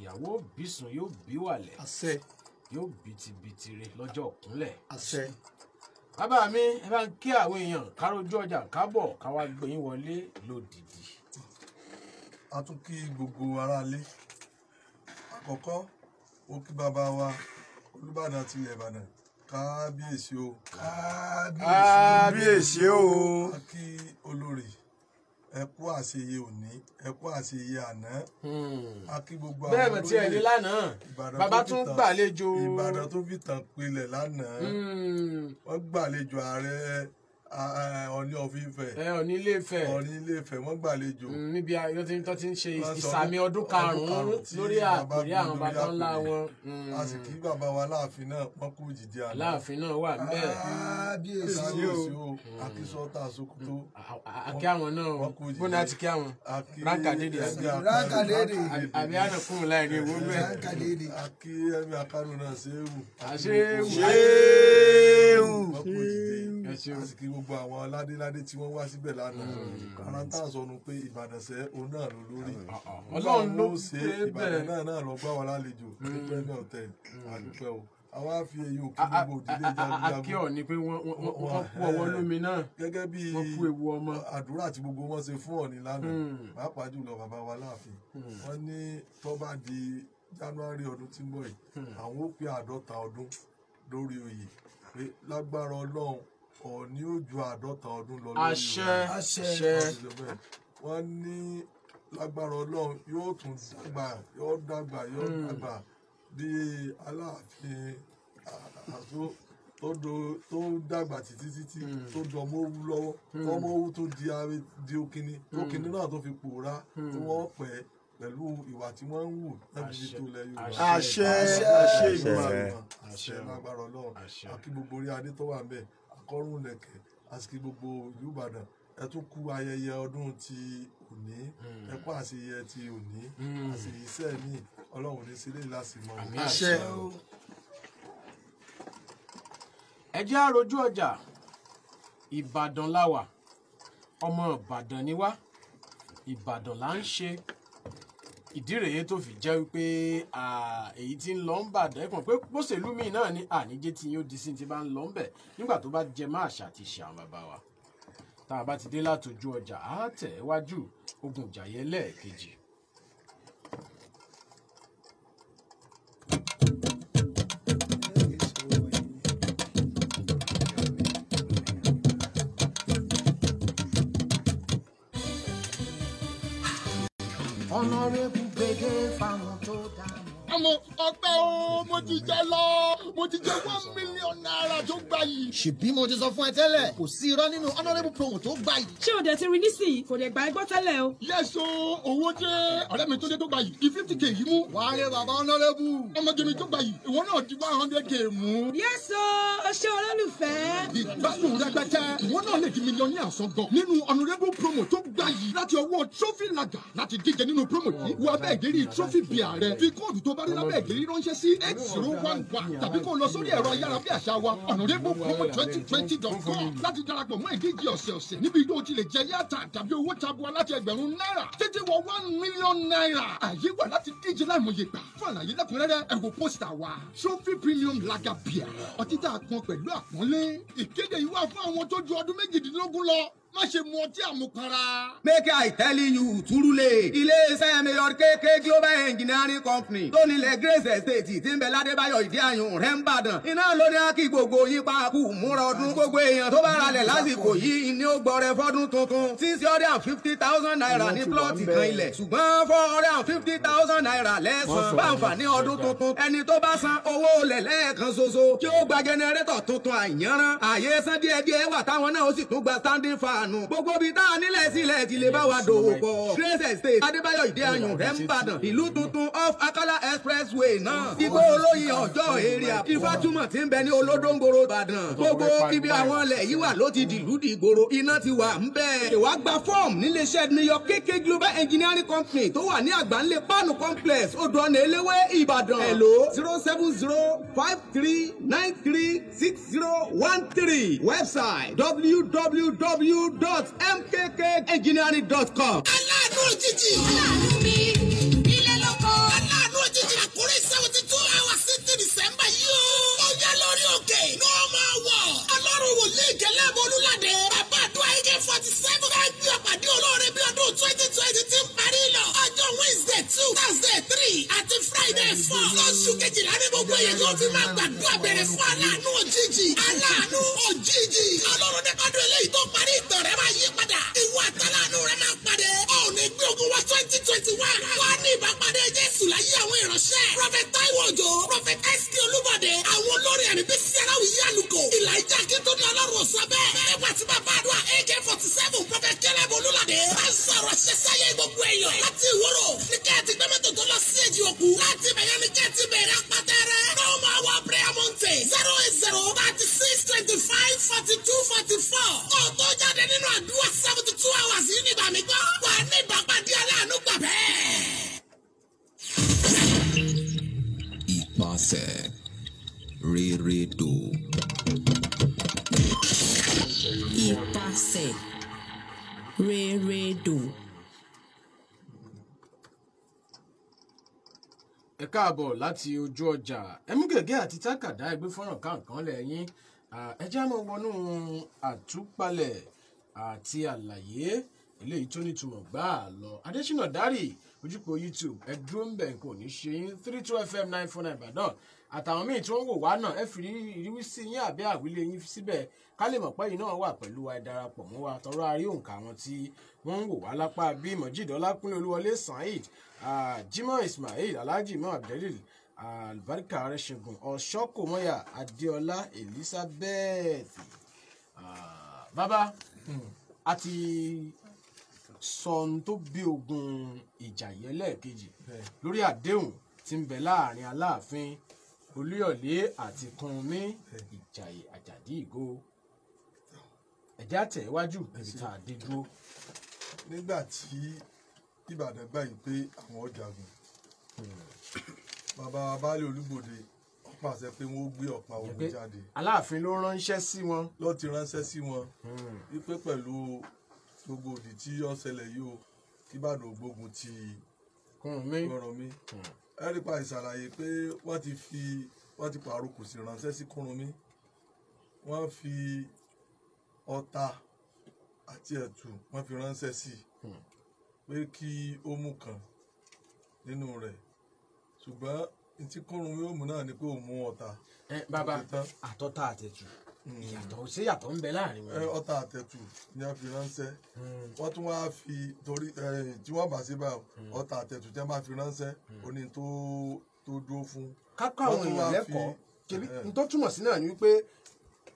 Ìyàwó bísùn yóò bí wàlẹ̀ yóò bìtìbìtìrè lọ́jọ́ òkúnlẹ̀ bàbá mi ẹ bá ń kí àwọn èèyàn kárójú ọjà kábọ̀ káwá gbẹ̀yìn wọlé lódìdí. a tún kí gbogbo aráalé. Àkọ́kọ́ ó kí bàbá wa olùbàdàn tilẹ̀ ìbàdàn. Kábíyèsí o. Kábíyèsí o. a kí olórí ẹ kú àṣeyẹ òní ẹ kú àṣeyẹ àná. A kí gbogbo àwọn bẹ́ẹ̀ mọ̀ tí ẹ̀ ní olóyè lánàá. Bàbá tún gbàlejò. Ìbàdàn tó fi tàn pilẹ̀ lánàá. Hmm, wọ́n gbàlejò ààrẹ ọ̀ní ọ̀fífẹ́ ẹ ọ̀ní ilé Ifẹ̀. Ọ̀ní ilé Ifẹ̀ wọ́n gbàlejò. Mm, níbi ayọ̀ tí tó ti ń ṣe Wọ́n ìsàmì ọdún karùn-ún lórí bàbá bí àwọn baba ńlá wọn. a sì kí bàbá wa láàfin náà wọ́n kú jìjì àná. Láàfin náà wà níbẹ̀. Kábíyèsí kábíyèsí o. Akínsọ́tà sokoto. Àkí àwọn náà. Wọ́n bóni àti kí àwọn? Akí ránkàdédè. Ẹbí Ránkàdédè. Akárò- àbí ànàkùn láì ní ewu bẹ́ẹ̀ ránkàdédè. Akí ẹbí akárò náà séwù àṣewù wọ́n kú jìjì a kí gbogbo àwọn ládéládé tí wọ́n wá síbẹ̀ lánàá. Ara tá à sọnù pé ìbàdàn sẹ́ òun náà ló lórí. Ọlọ́run ló ṣe ìbàdàn náà náà lọ gbá wa lálejò. Ní premier hotel àdúpẹ́ o. Àwa fi èyí òkè A- a- gbogbo òdílé a- a- a- jagunjagun. ọ̀ ni pé wọ́n kú ọwọ́ lómi náà. Gẹ́gẹ́ bí àdúrà tí gbogbo wọn ṣe fún ọ̀ní lánàá. Pàápàá jùlọ bàbá wa láàfin. Wọ́n ní tó bá di january ọdún tí ń bọ̀ yìí àwọn ó pé àádọ́ta ọdún lórí oyè. Pé lágbára ọlọ́run ọ̀ní ó ju àádọ́ta ọdún lọ lórí oyè Àṣẹ. àṣẹ. Wọ́n ní lágbára ọlọ́run yóò tún dàgbà yóò dàgbà yóò dàgbà bí aláàfin àtó tó do tó dàgbà títí títí tó dọmọ owú lọ́wọ́. Tọmọ owú tó di di okini tó kini náà tó fi pòórá tí wọ́n pẹ́ pẹ̀lú ìwà tí wọ́n ń wù láti tó lẹ yorùbá. Àṣẹ. àṣẹ. Àṣẹ. àṣẹ. Lágbára ọlọ́run. Gbogbo orí adé tó wà ń bẹ̀ akọ́rùn lẹ̀kẹ̀ àsìkí gbogbo ìlú ìbàdàn ẹ tún kú ayẹyẹ ọdún ti òní ẹ kú àṣeyẹ ti òní àṣeyẹ iṣẹ́ mi ọlọ́run ní sílé lásìmọ́ àṣẹ. O ẹ jẹ́ àròjú ọjà. Ìbàdàn láwà ọmọ ìbàdàn ni wá. Ìbàdàn là ń ṣe ìdí rèé tó fi jẹ́ wípé èyí tí ń lọ ń bàdàn ẹ̀pọ̀n pé pósèlú míì náà ní àníjẹ́ tí yóò di sí ti bá ń lọ ń bẹ̀ nígbà tó bá jẹ má àṣà àti ṣe àwọn bàbá wa tá a bá ti dé látòjú ọjà á tẹ̀ wájú ogun ìjàyẹ lẹ́ẹ̀kejì. Honorable gbèdé fáwọn àmọ́ ọpẹ́ o mo ti jẹ lọ mo ti jẹ one million naira tó gbà yìí. ṣèbí mo ti sọ fún ẹ tẹ́lẹ̀ kò sí irọ́ nínú honourable promo tó gbà yìí. ṣé o dẹ̀ ti rí nísìnyí kò dẹ̀ gbà ẹ́ gbọ́ tẹ́lẹ̀ o. yẹ́sọ owó dé ọ̀rẹ́ mi tó dé tó gbà yìí fifty k yìí mú. wàá rí bàbá honourable. ọmọge mi tó gbà yìí ìwọ náà di one hundred k mú. yẹ́sọ̀ ṣé olólùfẹ́. ìgbádùn rẹpẹtẹ ìwọ náà lè di mílíọ̀nù àsán gan nínú honourable promo tó gbà yìí láti ọwọ́ trophy lager láti díje nínú promo yìí wọ abẹ́ ìdérí trophy bíà rẹ fi kóòdù tó bá lábẹ́ ìdérí ránṣẹ́ sí. Eight zero one one. Tàbí kó lọ sórí ẹ̀rọ ayárabíàṣá wa. Honourable promo twenty twenty dot com láti darapọ̀ mọ́ ìdíje ọ̀sẹ̀ọ̀sẹ̀ níbi ìdó ti lè jẹ yàtà tàbí owó tabua láti ẹgbẹ̀rún náírà títí wọ one million naira. Àyè wà láti díje láìmọye gbà. Fún àlàyé lẹ́kùnrẹ́rẹ́ ẹ wo pósítà wa trophy premium lager beer ọtí tá a pọn pẹ̀lú àpọ́nlé. Ìkéde yìí wà fún àwọn tó ju ọdún méjìdínlógún lọ má ṣe mu ọtí àmupara. Make I tell you truly. Ilé-iṣẹ́ Mayor KK Global Engineering Company tó nílẹ̀ Grace Estate tí ń bẹ Ládébáyọ̀ ìdí àyùn rẹ̀ ń bàdàn. Iná ló ní kí gbogbo yín pa kú múra ọdún. Gbogbo èèyàn tó bá ralẹ̀ lásìkò yìí ni ó gbọ́rẹ̀ fọ́dún tuntun. Six hundred and fifty thousand naira ní plọ́ọ̀tì kan ilẹ̀. Ṣùgbọ́n four hundred and fifty thousand naira lẹ́sàn-án. Báǹfààní ọdún tuntun. Ẹni tó bá san owó olè lẹ́ẹ̀kan ṣoṣo. Tí ó gba jẹnẹrétọ̀ tuntun àyànrán. Àyè san díẹ̀díẹ̀ wà táwọn náà ó sì tún gba standing fan àánú. gbogbo ibi tá a nílẹ̀ sílẹ̀ ti lè bá wa dòwò pọ̀. Grace Estate Adébáyọ̀ Ìdí Ayùn rẹ̀ ń bàdàn. Ìlú tuntun off Akala Expressway náà. Igbó olóyin ọjọ́ area. Ifátúmọ̀ ti ń bẹ ní Olódóńgoro Ìbàdàn. Gbogbo ibi àwọn ilẹ̀ yìí wà ló ti dìlú dìgboro. Iná ti wà ń bẹ̀. Ìwà gba fọ́ọ̀mù níléeṣẹ́ New York KK Global Engineering Company tó wà ní Àgbáńlé Pánù Complex Odò Ọ̀nà Eléwé Ìbàdàn. Hello zero seven zero five three nine three six zero one three. Website www.mkkengineering.com. aláàánú òjijì. aláàánú mi ilé lóko. aláàánú òjijì àkórí seventy two hours sí ti december yìí o. ó yá lórí òkè wòlíì gẹ́lẹ́ bolúládé. bàbá àdúrà ike forty seven. ká ọ̀pàdé olóore bí ọdún twenty twenty ti ń parí lọ. ọjọ́ wednesday two thursday three àti friday four. lóṣù kejìlá ní gbogbo èyí tó fi máa gbàdúrà bẹ̀rẹ̀ fún aláàánú òjijì. aláàánú òjijì. ọlọ́run ní kọ́dún eléyìí tó parí ìtàn rẹ̀ máa yí padà. ìwọ àtàlánú rẹ̀ máa pàdé. Gbé ogun wá twenty twenty one. wá ní ìbápadé jésù láyé àwọn ìránṣẹ́. prophet taiwo òjò prophet sk olúbọdé àwọn olórin ẹ̀mí bí sẹ́ráwì yálùkò. ìlà ìjà kí tó ní ọlọ́run ọ̀sán bẹ́ẹ̀. nígbà tí bàbá pọfẹ kẹlẹ bolúlàdé. bá ń sọ̀rọ̀ ṣẹṣẹyẹ gbogbo èèyàn. láti ìwúrò ní kẹ́ẹ̀tì gbẹ́mẹ́tò tó lọ sí èjì òkú. láti bẹ̀yẹn ní kẹ́ẹ̀tì bẹ̀rẹ̀ apátẹ́rẹ́. no more war prayer mountain. zero eight zero thirty six twenty five forty two forty four. kó o tó jáde nínú àdúrà seventy two hours yìí nígbà mi gbọ́. wà á ní ìbápadì aláàánú gbà bẹ́ẹ̀. Ipasẹ̀ Reredo. Ipasẹ̀ Reredo. ẹ káàbọ̀ láti ojú ọjà ẹmú gègé àti tákàdá ẹgbẹ́ fọ́nrán káàkan lẹ́yìn ẹ já mọ́ wọnú àtúpalẹ̀ àti àlàyé eléyìí tó nítumọ̀ gbáà lọ. Adésínà dárì ojúpọ̀ youtube ẹ dúró ń bẹ̀ kò ní ṣe yín. Three two fm nine four nine ìbàdàn. Àtàwọn míì tí wọ́n wò wá náà ẹ fi ìrísí yín àbí àwílé yín síbẹ̀. Ká lè mọ̀ pé yìí náà wà pẹ̀lú wa ẹ darapọ̀ mọ́ wa. Tọrọ àrí òǹkà àwọn tí wọ́n ń wò wá lápá bíi mọ̀jíd ọlákúnlé olúwọlé saheed ah, jimoh ismail alhaji imam abdelil albarika arẹṣẹgun ọṣọkòmọyà adéọlá elizabeth. Bàbá àti sọ ohun tó bí ogun ìjàyè lẹ́ẹ̀kejì lórí àdéhùn tí ń bẹ láàárín aláàfin olúyọ̀lé àti kúnmi ìjàyè àjàdí ìgò. Ẹ̀jẹ̀ àtẹ̀wájú ibi tá a dé dúró. nígbà tí ìbàdàn gbà yìí pé àwọn ọjàgùn bàbá baálé olúgbòde pàṣẹ pé wọn ó gbé ọ̀pá ogun jáde. Aláàfin ló ránṣẹ́ sí wọn. ló ti ránṣẹ́ sí wọn. Wípé pẹ̀lú gbogbo òdì tí ó ṣẹlẹ̀ yìí o kí ìbàdàn ò gbógun ti Kúrúnmí. Kúrúnmí ẹ̀rí pa ìṣàlàyé pé wọ́n ti fi wọ́n ti pàrokò sí ránṣẹ́ sí Kúrúnmí wọ́n fi ọta àti ẹ̀tù wọ́n fi ránṣẹ́ sí i pé kí ó mú kan nínú rẹ̀. Ṣùgbọ́n tí Kúrúnmí ó mú náà ni pé ó mú ọta. ẹ bàbá àtọ́ta àtẹ̀tù ìyàtọ̀ ṣé yàtọ̀ ń bẹ láàárín wọn. ọta àtẹ̀tù ni a fi ránṣẹ́. Wọ́n tún wá fi torí tí wọ́n bá sí bá ọta àtẹ̀tù tí wọ́n bá fi ránṣẹ́ ó ní tó tó dúró fún. kákọ́ Wọ́n àwọn èèyàn lẹ́kọ̀ọ́. Ẹ, n tó túmọ̀ sí náà ni wípé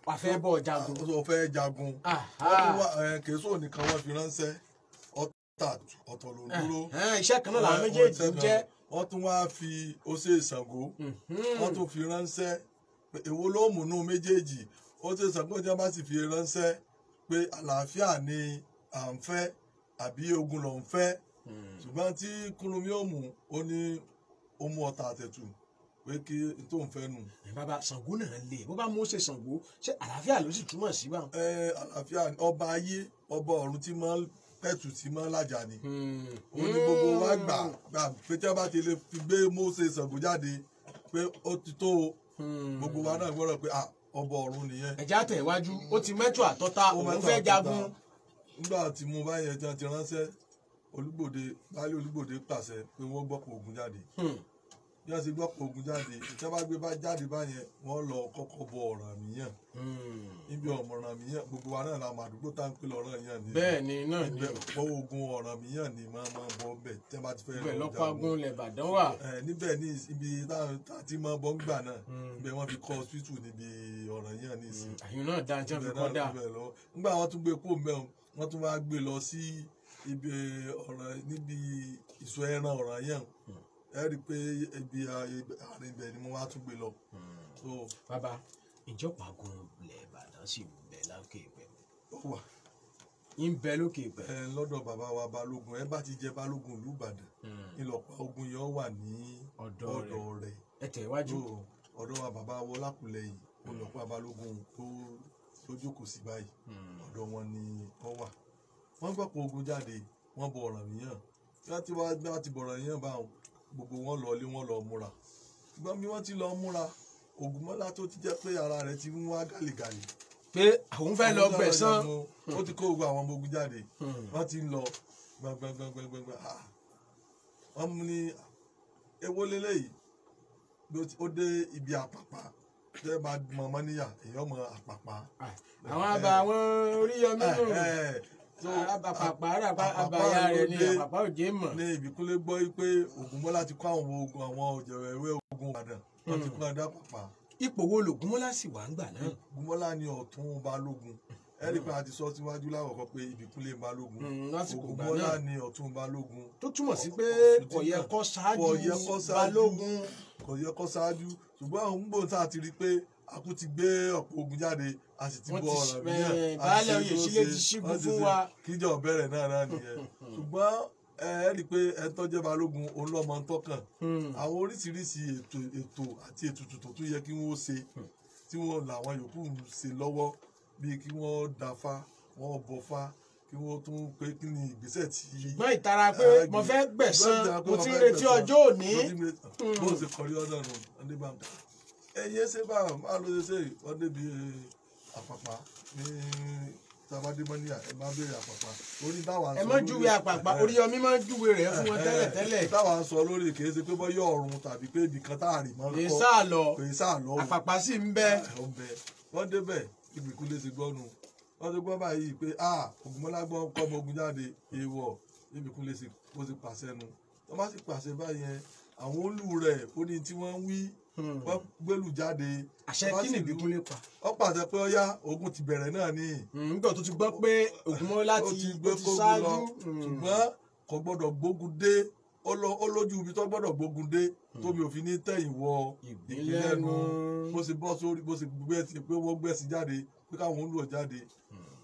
wàá fẹ́ bọ́ jagun. ó fẹ́ jagun. Kèésò nìkan wọ́n fi ránṣẹ́. Ọta ọ̀tọ̀ ló dúró. iṣẹ́ kan náà làwọn méjèèjì ń jẹ́. wọ́n tún wá fi ose ìṣàngó wọ́n tún fi ránṣẹ́. Èwo ló mú nú méjèèjì ose ìṣàngó tí wọ́n bá sì fi ránṣẹ́ pé àlàáfíà ni à ń fẹ́ àbí ogun ló ń fẹ́. Ṣùgbọ́n tí Kúrúnmí ó mú ó ní ó mú ọta àtẹ̀tù pé kí n tó ń fẹ́ nù. bàbá Ṣàngó náà lè bó bá mú ṣe Ṣàngó ṣé àlàáfíà ló sì túmọ̀ sí báwọn. ẹ àlàáfíà ni. Ọba ayé ọba ọ̀run tí máa ń pẹ̀tù tí máa ń lájà ni. Ó ní gbogbo wa gbà gbà pé tí wọ́n bá ti lè fi gbé Mósè Ṣàngó jáde pé ó ti tó o. Gbogbo wa náà gbọ́dọ̀ pé ah, ọba ọ̀run nìyẹn. ẹ̀já tẹ̀ iwájú ó ti mẹ́tò àtọ́ta òun fẹ́ jagun. nígbà tí mo bá yẹn tí wọ́n ti ránṣẹ́ olúgbòde baálé olúgbòde pàṣẹ pé wọ́n gbọ́pọ̀ ogun jáde bí wọ́n ti gbọ́pọ̀ ogun jáde bá gbé bá jáde báyẹn wọ́n lọ kọ́kọ́ bọ ọ̀ràn mìíyàn níbi ọ̀mọ̀ràn mìíyàn gbogbo wa náà la mọ àdúgbò tá à ń pè lọ́ràn yẹn ni Bẹ́ẹ̀ ni, náà ni. Wọ́n ogun ọ̀ràn mìíyàn ni máa máa bọ́ bẹ̀ tẹ́ bá ti fẹ́ ibẹ̀ lọ lọ́pàá jagun. gun lẹ̀ Ìbàdàn wà. Níbẹ̀ ní ibi tá a ti máa bọ́ ń gbà náà ibẹ̀ wọ́n fi kọ́ hospital níbi ọ̀ràn yẹn ní ìsìn àyùn náà dáa wọ́n fi kọ́ dáa. nígbà wọn tún gbé kó mẹ́rin wọ́n tún wá gbé lọ sí ibi ọ̀ràn níbi ìsọ ẹran ọ̀ràn yẹn ẹ rí i pé ibi àárín ibẹ̀ ni mo wá tún gbé lọ. Bàbá ìjọba gun lẹ̀ Ìbàdàn sì bẹ̀ lókè ìpẹ́. ó wà. Ń bẹ lókè ìpẹ́. ẹ lọ́dọ̀ bàbá wa balógun. Ẹ bá ti jẹ balógun ìlú Ìbàdàn ìlọ̀pàá ogun yẹn wà ní Ọ̀dọ̀ rẹ̀. ẹ tẹ̀ iwájú. So, ọ̀dọ̀ wa bàbá wa lákùlẹ̀ yìí olùlọ̀pàá balógun tó tó jókòó sí báyìí. Ọ̀dọ̀ wọn ni wọ́n wà. Wọ́n gbọ́pọ̀ ogun jáde wọ́n bọ ọ̀ràn mìíràn bí wọ́n ti bọ̀ràn yẹn bá wọn gbogbo wọn lọ ilé wọn lọ múra. Ṣùgbọ́n bí wọ́n ti lọ múra Ògúnmọ́lá tó ti jẹ́ pé ara rẹ̀ ti ń wá gàlìgàlì. Pé àwọn fẹ́ lọ jagun, ó ti kó gbogbo àwọn ọmọ ogun jáde. Wọ́n ti ń lọ gbẹngbẹngbẹngbẹngbẹ wọ́n mú ní èwo leléyìí bí ó dé ibi àpàpà. Tẹ́ bá mọ ọmọ níyà èèyàn mọ àpàpà. àwọn àbá àwọn oríyọmí nù. Àràpà àbàyà rẹ̀ ni àpàpà òjé mọ̀. ní ìbíkúnlé gbọ́ pé Ògúnmọ́lá ti kó àwọn ogun àwọn òjẹ̀wẹ̀wẹ̀ ogun Ìbàdàn. Wọ́n ti kó adá pàpà. ipò wo lògúnmọ́lá sì wà ń gbà náà. Ògúnmọ́lá ni ọ̀tún balógun. Ẹni pé a ti sọ síwájú láwọ̀kọ́ pé ìbíkúnlé balógun. Mm, ìgbà ògúnmọ́lá ni ọ̀tún balógun. Tó túmọ̀ sí pé kò yẹ kó ṣáájú balógun. Kò yẹ kó ṣáájú. Ṣùgbọ́n àwọn ń gbòǹ tá a ti rí pé a kú ti gbé ọ̀pọ̀ ogun jáde a sì ti bọ ọ̀rọ̀ a baálé ṣe oyè sílé ti ṣígun fún wa. kíjọ bẹ̀rẹ̀ náà náà nìyẹn. Ṣùgbọ́n ẹ ẹ rí i pé ẹ tó jẹ́ balógun òun lọ́mọ tọ́kàn. Àwọn oríṣiríṣi ètò ètò àti ètùtù tó tún yẹ kí wọ́n ṣe tí wọ́n làwọn yòókù ń ṣe lọ́wọ́ bíi kí wọ́n dáfá wọ́n bọfá kí wọ́n tún pé kí ni ìgbésẹ̀ tí. ṣùgbọ́n ìtara pé Eh, mo fẹ́ gbẹ̀san mo ti retí ọjọ́ òní. Mo ti retí- bó ṣe kọrí ọ̀dọ̀ nù ọdẹ́bàǹkà ẹ̀yin ẹsẹ̀ bá máa ló ṣe wọ́n débi àpàpà ní tabadémọ́níà ẹ máa béèrè àpàpà. Orí táwa ẹ sọ lórí- júwe àpàpà. Oríyọmí máa ń júwe rẹ̀ fún wọn tẹ́lẹ̀ tẹ́lẹ̀. Táwa sọ lórí kìí ṣe pé bọ́yọ̀ ọ̀run tàbí pé ibìkan tá a rì mọ́ Kìí sáà lọ. kìí sáà lọ. Àpàpà sì ń bẹ. wọ́n débẹ̀ ibìkúlé ti gbọ́nu wọ́n ti gbọ́ báyìí pé a ògùnmọ́lá gbọ́ kọ́ ọmọ ogun jáde. Èèwọ̀ ibìkúlé ti bó ti pàṣẹ nu wọ́n bá sì pàṣẹ báyẹn àwọn olú rẹ̀ ó ní tí wọ́n ń wí wọ́n gbélù jáde. Àṣẹ kí ni lù- ìbíkúnlé pa. wọ́n pàṣẹ pé ọyá ogun ti bẹ̀rẹ̀ náà ní nígbà tó ti gbọ́ pé ògúnmọ́lá ó ti ti ó gbé ti ṣáájú. lọ. Ṣùgbọ́n kò gbọ́dọ̀ gbógun dé. Ó ó lójú ibi tó gbọ́dọ̀ gbógun dé. Tóbi òfin ní tẹ̀yìn wọ ìpínlẹ̀ nu. Bó ṣe bọ́ sórí bó ṣe gbé sí pé wọ́n gbé sí jáde pé káwọn ń lò jáde.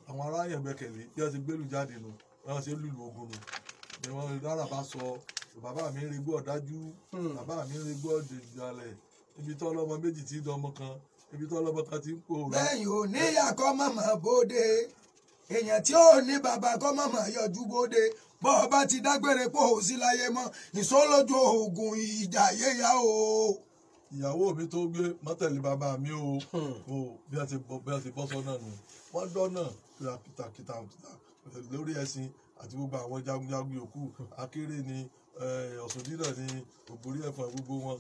Àwọn aráyàn gbẹ́kẹ̀lé bí wọ́n ṣe gbélù jáde nu bí wọ́n ṣe lùlù ogun nu. Ni wọ́n rárá bá sọ bàbá mi ń regbó ọ̀dájú. Bàbá mi ń regbó ọ̀dẹ̀jàlẹ̀ ibi tó ọlọ́mọ méjì tí ń dán ọmọ kan ibi tó ọlọ́mọ kan ti ń pòórá. lẹ́yìn ò níyà kọ́ mọ̀mọ́ bóde. Èèyàn tí ò ní bàbá kọ́ mọ̀mọ́ yọjú bóde. Bọ́ ọ bá ti dágbére pò ó sí láyé mọ́ ìsọlójú oògùn ìjà yéya o. ìyàwó mi tó gbé mọ́tẹ̀lì bàbá mi o. O bí a ti bọ́ bí a ti bọ́ sọ́nà nù. Wọ́n dọ́nà kìtà kìtà kìtà lórí ẹṣin àti gbogbo àwọn jagunjagun yòókù. Akéré ni eh, ọ̀ṣọ́dínà ni ògbórí ẹ̀fọn gbogbo wọn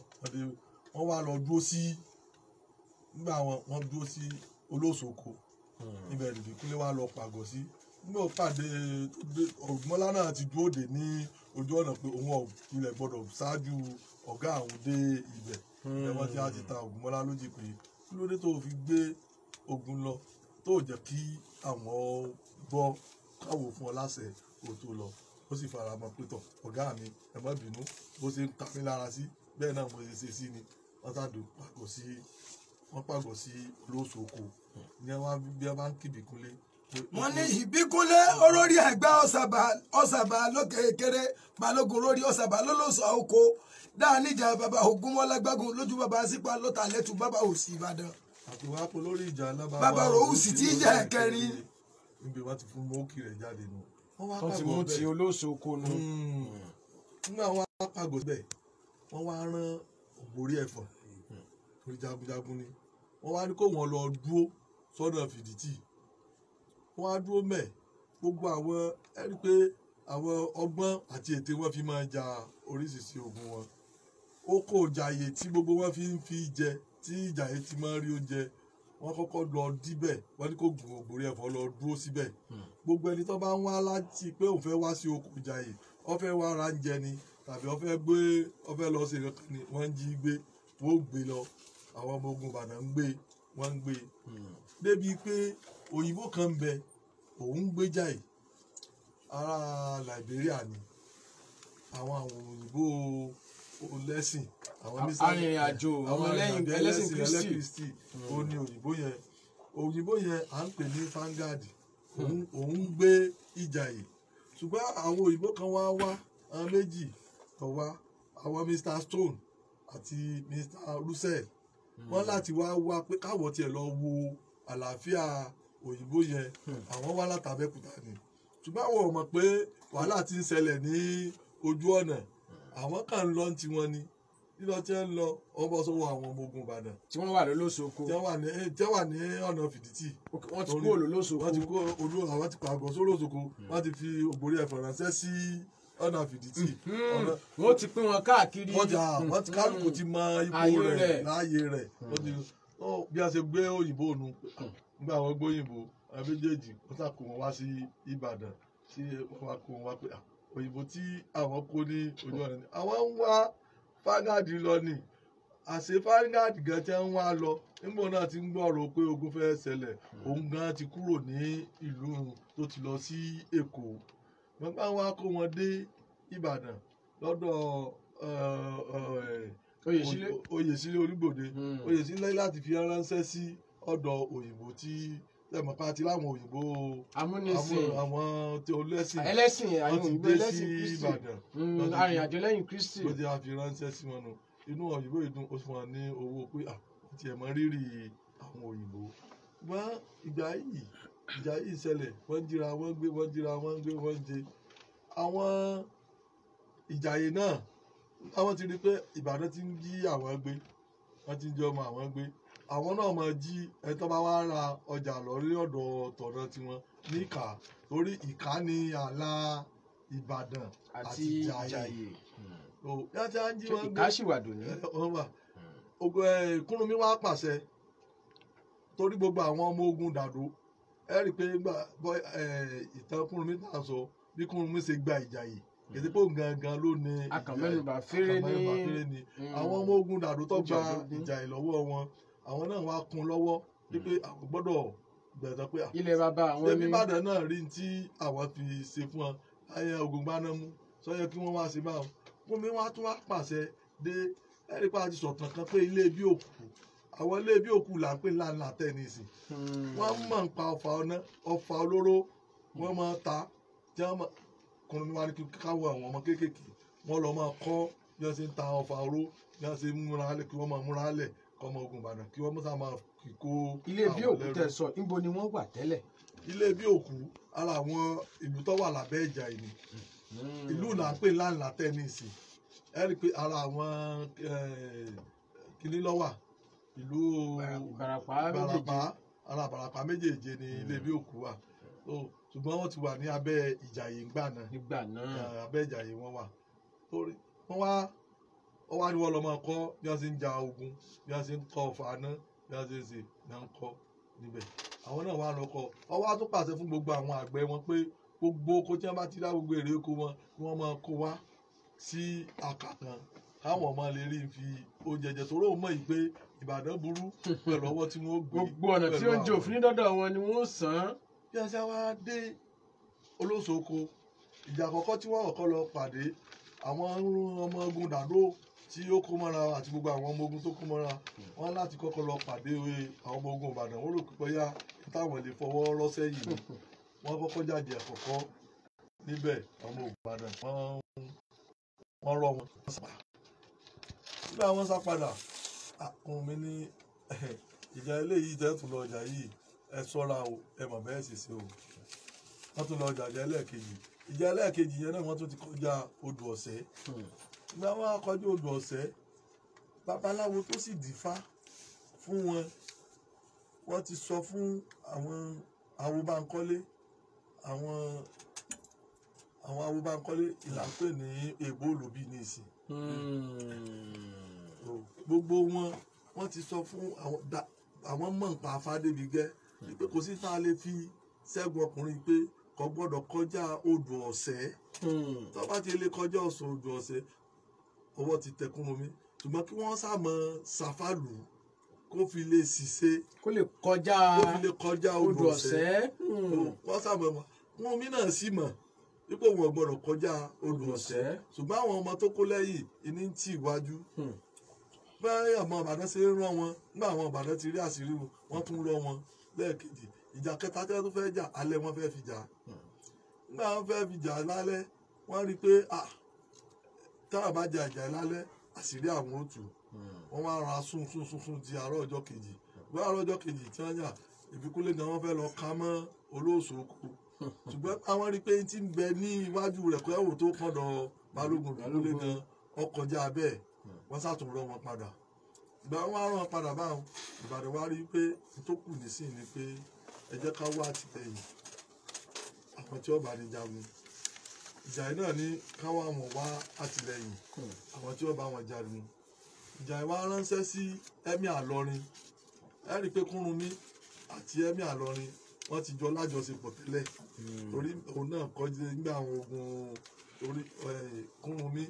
wọ́n dé- wá lọ dúró sí nígbà wọn wọ́n dúró sí olóṣòkò ibẹ̀ nìbíkúnlé wa lọ pàgọ́ sí. Nígbà pàdé tó dé ògbọ́nlá náà ti dúró dè ní ojú ọ̀nà pé òun ilẹ̀ gbọ́dọ̀ ṣáájú ọ̀gá àwọn dé ibẹ̀. Ẹ̀ wọ́n ti á ti ta ògúnmọ́lá lójì pé kí ló dé tó fi gbé ogun lọ tó jẹ́ kí àwọn gbọ́ káwò fún ọ láṣẹ kó tó lọ? Ó sì fara mọ́ pé tọ̀ ọ̀gá mi ẹ má bínú. Bó ṣe ń ta mí lára sí bẹ́ẹ̀ náà mo ṣe ṣe sí ni wọ́n tàdó pàgọ́ sí wọ́n pàgọ́ sí olóṣòkò ní wọ́n bí wọ́n bá ń kìbì kúnlé. wọ́n ní ìbíkúnlé olórí ẹgbẹ́ ọ̀sàbà ọ̀sàbà lókè kéré balógun lórí ọ̀sàbà lólóṣọ oko dáa níjà bàbá ògúnmọ́lá gbágun lójú bàbá sípa lọ́tà lẹ́tù bàbá òsì ìbàdàn. àpòwápò lórí ìjà alábàbà Bàbá Ròhùsì tí jẹ́ ẹ̀kẹrin. níbi wọ́n ti fún mọ́ọ̀kì rẹ̀ jáde nù. wọ́n ti mú ti olóṣòkò nù. nígbà wọn wá pàgọ́ bẹ́ẹ̀ wọ́n wá rán ògbórí ẹ̀fọ̀n torí jagunjagun ni. Wọ́n wá ní kó wọn lọ dúró sọ́nà fìdítì. Wọ́n wá dúró mẹ́ gbogbo àwọn ẹ rí i pé àwọn ọgbọ́n àti ète wọn fi máa ja oríṣiríṣi ogun wọn. Ó kó jàyè tí gbogbo wọn fi ń fi jẹ tí ìjàyè ti máa ń rí oúnjẹ. Wọ́n kọ́kọ́ lọ díbẹ̀ wọ́n ní kó gun ògbórí ẹ̀fọ́ lọ dúró síbẹ̀. Gbogbo ẹni tó bá ń wá láti pé òun fẹ́ wá sí oko ìjàyè wọ́n fẹ́ wá ra ń jẹ ni tàbí wọ́n fẹ́ gbé wọ́n fẹ́ lọ sí nǹkan ni wọ́n ń jí gbé wọ́n ó gbé lọ. Àwọn ọmọ ogun Ìbàdàn ń gbé wọ́n ń gbé. Débi pé òyìnbó kan ń bẹ òun gbé jàyè ará Liberia ni. Àwọn àwọn òyìnbó lẹ́sìn àwọn mísà- arìnrìn-àjò, àwọn ẹlẹ́sìn Kristi. Ó ní òyìnbó yẹn. Òyìnbó yẹn à ń pè ní Vanguard. Òun òun gbé ìjàyè ṣùgbọ́n àwọn òyìnbó kan wá wá àwọn méjì tó wá àwọn Mr Stone àti Mr Russell. Wọ́n láti wá wá pé káwọ́ tiẹ̀ lọ wo àlàáfíà òyìnbó yẹn. Àwọn wá látàbẹ́kúta ni. Ṣùgbọ́n àwọn ò mọ̀ pé wàhálà ti ń ṣẹlẹ̀ ní ojú ọ̀nà. Àwọn kan ń lọ ti wọn ni. Lílọ tí ń lọ bọ́ sọ́wọ́ àwọn ọmọ ogun Ìbàdàn. Tí wọ́n wà lólóṣòkò. tí wọ́n wà ní ọ̀nà fìdítì. wọ́n ti kúrò lólóṣòkò. wọ́n ti kó olú àwọn ti pàgọ́ sólóṣòkò wọ́n ti fi ògbórí ẹ̀fọ́ ránṣẹ́ sí ọ̀nà fìdítì. ọ̀nà- wọ́n ti pín wọn káàkiri. wọ́n ti wọ́n ti kálukú ti mọ ipò rẹ̀ láàyè rẹ̀. Ti ó, bí a ṣe gbé òyìnbó nu nígbà wọn gbé òyìnbó méjèèjì wọ́n sá kó wọn wá sí Ìbàdàn tí wọ́n kó wọn wá pé "Ah, òyìnbó tí àwọn kó ní ojú ọ̀nà ni. Àwọn ń wá fágàdì lọ ni. Àṣẹ fárígàd gan tí wọ́n wá lọ nígbà náà ti ń gbọ́rọ̀ pé ogun fẹ́ ṣẹlẹ̀ òun gan ti kúrò ní ìlú tó ti lọ sí èkó wọ́n bá wá kó wọn dé ìbàdàn lọ́dọ̀ Oyèsílé. olúgbòde oyèsílé láti fi ránṣẹ́ sí ọ̀dọ̀ òyìnbó tí ẹ̀mọ̀pá ti láwọn òyìnbó Amúnisìn. àwọn- tí olẹ́sìn ẹlẹ́sìn wọ́n àwọn òyìnbó ẹlẹ́sìn kristi. Mm, Wọ́n fi- arìnrìnàjò lẹ́yìn kristi. Ló ti a fi ránṣẹ́ sí wọn nù. Inú òyìnbó ìdún ó fún wọn ní owó pé à wọ́n tiẹ̀ mọ rírì àwọn òyìnbó. Ṣùgbọ́n ìgbà yìí ìjà yìí ṣẹlẹ̀ wọ́n jíra wọ́n gbé wọ́n jíra wọ́n gbé wọ́n jẹ. Àwọn ìjàyè náà àwọn ti rí pé ìbàdàn ti ń jí àwọn gbé wọ́n ti ń jẹ́ ọmọ àwọn gbé. Àwọn náà máa jí tó bá wá ra ọjà lórí ọ̀dọ̀ tọ̀dọ̀ tiwọn ní ìkà torí ìkà ni ààlà ìbàdàn àti ìjàyè jí ní. ẹ, wọn wà. Ogun ẹ kúrúnmi wá pàṣẹ torí gbogbo àwọn ọmọ ogun dàdó ẹ rí i pé ìtàn kúrúnmi tá a sọ bí kúrúnmi ṣe gba ìjàyè kìí pé gangan ló ní ní- akànmẹ́nubà féré ní Mm. àwọn ọmọ ogun dàdó tó gba ìjàyè lọ́wọ́ wọn àwọn náà wá kún lọ́wọ́ wípé àwọn gbọ́dọ̀ gbẹ̀dọ̀ pé à ilẹ̀ bàbá àwọn ṣé ní bíbàdàn náà rí tí àwọn fi ṣe fún wọn? Ayé ogun gbanámú sọyẹ kí wọn wá sí báwọn fún mi wọn á tún wá pàṣẹ dé ẹrí pa àti sọ̀tàn kan pé ilé bí òkú àwọn ilé bí òkú là ń pè ńláńlá tẹ́nísì wọ́n mọ̀ ń pa ọfà ọ̀nà ọfà olóró wọ́n máa ta tí wọ́n kùnrin wá ní káwọ àwọn ọmọ kéékèèké. Wọ́n lọ máa kọ́ bí wọ́n ṣe ń ta ọfà oró bí wọ́n ṣe ń múra lẹ̀ kí wọ́n máa múra lẹ̀ kọ́ ọmọ ogun ìbàdàn kí wọ́n mọ̀ máa kíkó ilé bí òkú lẹ́rú tẹ sọ níbo ni wọ́n wà tẹ́lẹ̀. ilé bí òkú ara àwọn ìlú tó wà lábẹ́ ìjà ìní ìlú là ń pè láńlá tẹ́nísì ẹ rí i pé ara àwọn kìnní lọ́wà ìlú Ìbàràpá Ìbàràpá ara Ìbàràpá méjèèje ni ilé bí òkú wà. So, ṣùgbọ́n wọ́n ti wà ní abẹ́ ìjàyè ńgbà náà. Nígbà náà. Eh, abẹ́ ìjàyè wọn wà. Wọ́n wá wọ́n wá ní wọ́n lọ́ máa kọ́ bí wọ́n ṣe ń ja ogun bí wọ́n ṣe ń kọ́ ọ̀fà náà bí wọ́n ṣe ń ṣe ní wọ́n kọ́ níbẹ̀. Àwọn náà wà lọ́kọ̀ wọ́n wá tó pàṣẹ fún gbogbo àwọn àgbẹ̀ wọn pé gbogbo oko tí wọ́n bá ti dá gbogbo èrè oko wọn kí wọ́n máa kó wá sí àkàtàn káwọn ọmọ lè rí fi oúnjẹ jẹ. Torí òun mọ̀ yìí pé Ìbàdàn burú pẹ̀lú ọwọ́ tí wọ́n gbé gbogbo ọ̀nà tí pẹ̀lú oúnjẹ àwọn- òfin dọ́dọ̀ wọn ni wọ́n sàn án. bí a ṣe wá dé olóṣòko ìjà àkọ́kọ́ tí wọ́n kọ́kọ́ lọ pàdé àwọn ọmọ ogun dàdó tí ó kó mọ́ra àti gbogbo àwọn ọmọ ogun tó kó mọ́ra wọ́n láti kọ́kọ́ lọ pàdé àwọn ọmọ ogun Ìbàdàn. Wọ́n rò pé bóyá táwọn lè fọwọ́ rọ́ sẹ́yìn ni. Wọ́n kọ́kọ́ jáde àkọ́kọ́ níbẹ̀ ọmọ Ìbàdàn wọ́n rọ́ wọn nígbà wọn sá àkùn mi ní ìjà eléyìí tẹ́tù lọ ọjà yìí. Ẹ ṣọ́ra o ẹ mọ̀ bẹ́ẹ̀ sì ṣe o. Wọ́n tún lọ ọjà ìjà ẹlẹ́ẹ̀kejì. Ìjà ẹlẹ́ẹ̀kejì yẹn náà wọ́n tún ti kọjá odò ọ̀sẹ́. Nígbà wọn á kọjá odò ọ̀sẹ́ babaláwo tó sì dífá fún wọn wọ́n ti sọ fún àwọn awobánkọ́lé àwọn àwọn awobánkọ́lé ìlàpè ní èbó olùbí ní ìsìn gbogbo wọn wọ́n ti sọ fún àwọn mọ̀ nípa afádébi gẹ́ pé kò sí tá a lè fi ṣẹ́gun ọkùnrin pé kò gbọ́dọ̀ kọjá odò ọ̀sẹ́. Tó bá ti lè kọjá ọ̀sán odò ọ̀sẹ́ ọwọ́ ti tẹkún omi ṣùgbọ́n kí wọ́n sàmọ́ ṣàfàlù kó fi lè ṣiṣẹ́. Kó lè kọjá odò ọ̀sẹ́. Hmm. wọ́n sàmọ́ wọn omi náà sì mọ̀ wípé wọn gbọ́dọ̀ kọjá odò ọ̀sẹ́. Ṣùgbọ́n àwọn ọmọ tó kó lẹ́yìn ìní ń tì iwájú bẹ́ẹ̀ ọmọ ìbàdàn ṣe ń rán wọn nígbà àwọn ìbàdàn ti rí àṣírí wọn tún rán wọn lẹ́ẹ̀kejì. Ìjà kẹta tí wọ́n tún fẹ́ jà alẹ́ wọ́n fẹ́ fi jà. Nígbà wọ́n fẹ́ fi jà lálẹ́ wọ́n rí i pé ah táwọn bá jà ìjà lálẹ́ àṣírí àwọn ò tú wọ́n wá ra sún sún sún sún di àárọ̀ ọjọ́ kejì. Bẹ́ẹ̀ àárọ̀ ọjọ́ kejì tí wọ́n jà ìfikúnlé gan wọ́n fẹ́ lọ ká mọ́ olóòṣòkò ṣùgbọ́n àwọn rí i pé tí ń bẹ ní iwájú rẹ̀ kọ́ ẹ̀wò tó kọ́dọ̀ balógun ìfikúnlé gan ọkọjá bẹ́ẹ̀ wọ́n sàtúnrọ̀ wọn padà. Ìgbà wọn rán wọn padà báwọn ìbàdàn wa rí i pé tó kù nísìnyí ni pé ẹ jẹ́ ká wá àtìlẹ́yìn. Àwọn tí ọba ní jagun. Ìjà yìí náà ní káwọn àwọn wá àtìlẹ́yìn. Àwọn tí ọba wọn jagun. Ìjà yìí wá ránṣẹ́ sí ẹ̀mí àlọrin. Ẹ rí i pé kúrúnmí àti ẹ̀mí àlọrin wọ́n ti jọ lájọṣepọ̀ tẹ́lẹ̀. Torí òun náà kọjú nígbà àwọn ogun orí kúrúnmí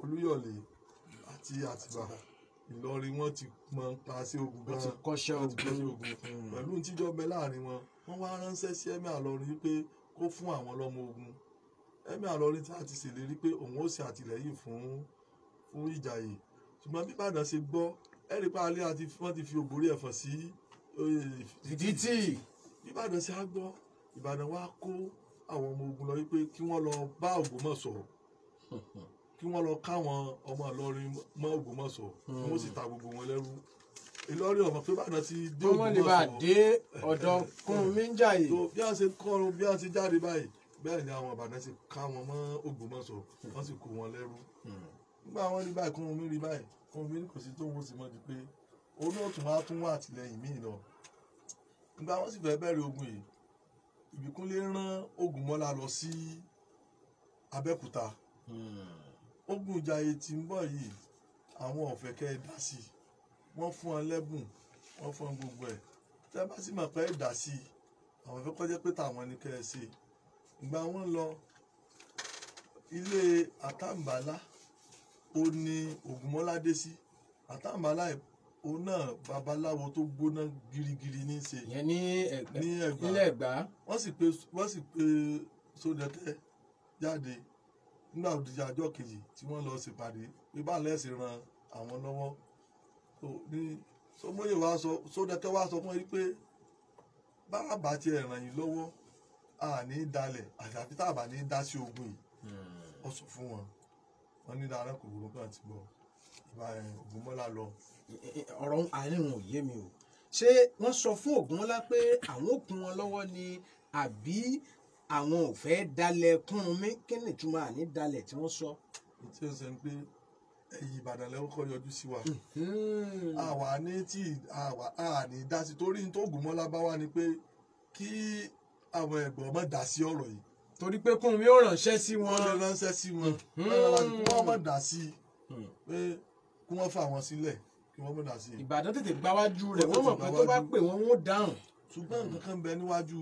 olúyọ̀lé àti àtìbà ìlọrin wọn ti mọ pa sí ogun gan wọ́n ti kọ́ṣẹ́ ogun. ogun pẹ̀lú tíjọ́ bẹ láàárín wọn wọ́n wá ránṣẹ́ sí ẹ̀mí àlọ́rin wípé kó fún àwọn lọ́mọ ogun. Ẹ̀mí àlọ́rin tí a ti ṣèlérí pé òun ó ṣe àtìlẹ́yìn fún fún ìjàyè. Ṣùgbọ́n bí Ìbàdàn ṣe gbọ́ ẹ̀rí pa alẹ́ àti wọ́n ti fi ògbórí ẹ̀fọ́ sí ìdítì bí Ìbàdàn ṣe á gbọ́ Ìbàdàn wá kó àwọn ọmọ ogun lọ wípé kí wọ́n lọ bá Ògbómọ̀ṣọ́ kí wọ́n lọ káwọn ọmọ Ìlọrin mọ́ Ògbómọ̀ṣọ́ kí wọ́n sì ta gbogbo wọn lẹ́rú. Ìlọrin ọmọ pé Ìbàdàn ti dé kí wọ́n lè bá Ògbómọ̀ṣọ́. dé ọ̀dọ̀ Kúrúnmí Njáyè. tó bí wọ́n ṣe kọ́ bí wọ́n ṣe jáde báyìí bẹ́ẹ̀ ni àwọn Ìbàdàn ṣe ká wọn mọ́ Ògbómọ̀ṣọ́ wọ́n sì kó wọn lẹ́rú. Nígbà wọn rí báyìí Kúrúnmí rí báyìí Kúrúnmí ní kò sí tóun ó sì mọ̀ di pé olóòtú wa tún wà àtìlẹ́yìn míì lọ. Nígbà wọn sì fẹ́ bẹ̀rẹ̀ ogun yìí Ìbíkúnlé rán Ògúnmọ́lá lọ sí Abẹ́òkúta ogun Ìjàyè tí ń bọ̀ yìí àwọn ọ̀fẹ́ kẹ́ ẹ dá sí i. Wọ́n fún ọ lẹ́bùn wọ́n fún ọ gbogbo ẹ̀. Tẹ́ bá sì mọ̀ pé ẹ dá sí i àwọn fẹ́ kọjá pé tàwọn ni kẹ́ ẹ ṣe. Ìgbà wọn lọ ilé Àtàǹbálá ó ní Ògúnmọ́lá dé sí. Àtàǹbálá òun náà babaláwo tó gbóná girigiri ní í ṣe. Ìyẹn ní Ẹ̀gbá. wọ́n sì pe wọ́n sì pe Sódẹkẹ́ jáde nígbà òdìjà ọjọ́ kejì tí wọ́n lọ ṣèpàdé pé báà lẹ́sìn ran àwọn lọ́wọ́? Tó ní Sọmọye wa sọ Sódẹkẹ́ wa sọ fún yín pé báwa bá tiẹ̀ ràn yín lọ́wọ́ a ní dalẹ̀ àṣàfi tá a bá ní dá sí ogun yìí. Wọ́n sọ fún wọn. Wọ́n ní dáná kòkòrò kan ti bọ̀. Ìbá Ògúnmọ́lá lọ. Ọ̀rọ̀ àárín wọn ò yé mi o. Ṣé wọ́n sọ fún Ògúnmọ́lá pé àwọn ò kún wọn lọ́wọ́ ni àbí àwọn ò fẹ́ dalẹ̀ Kúrúnmí kí ni ìtumọ̀ àní dalẹ̀ tí wọ́n sọ. ó ṣe ń pé ẹ̀yìn Ìbàdàn lẹ́wọ́ kọ́ yọjú sí wa. Àwa ní tí àwa àní dá sí torí tó Ògúnmọ́lá bá wá ni pé kí àwọn ẹ̀gbọ́n má dá sí ọ̀rọ̀ yìí. Torí pé Kúrúnmí ó ránṣẹ́ sí wọn. wọ́n lè ránṣẹ́ sí wọn. Wọ́n má dá sí pé kí wọ́n fà wọ́n sílẹ̀ kí wọ́n má dá sí. Ìbàdàn tètè gbáwájú rẹ̀ wọ́n mọ̀ pé tó bá pè wọ́n wọ́n dáhùn. ṣùgbọ́n nǹkan kan bẹ níwájú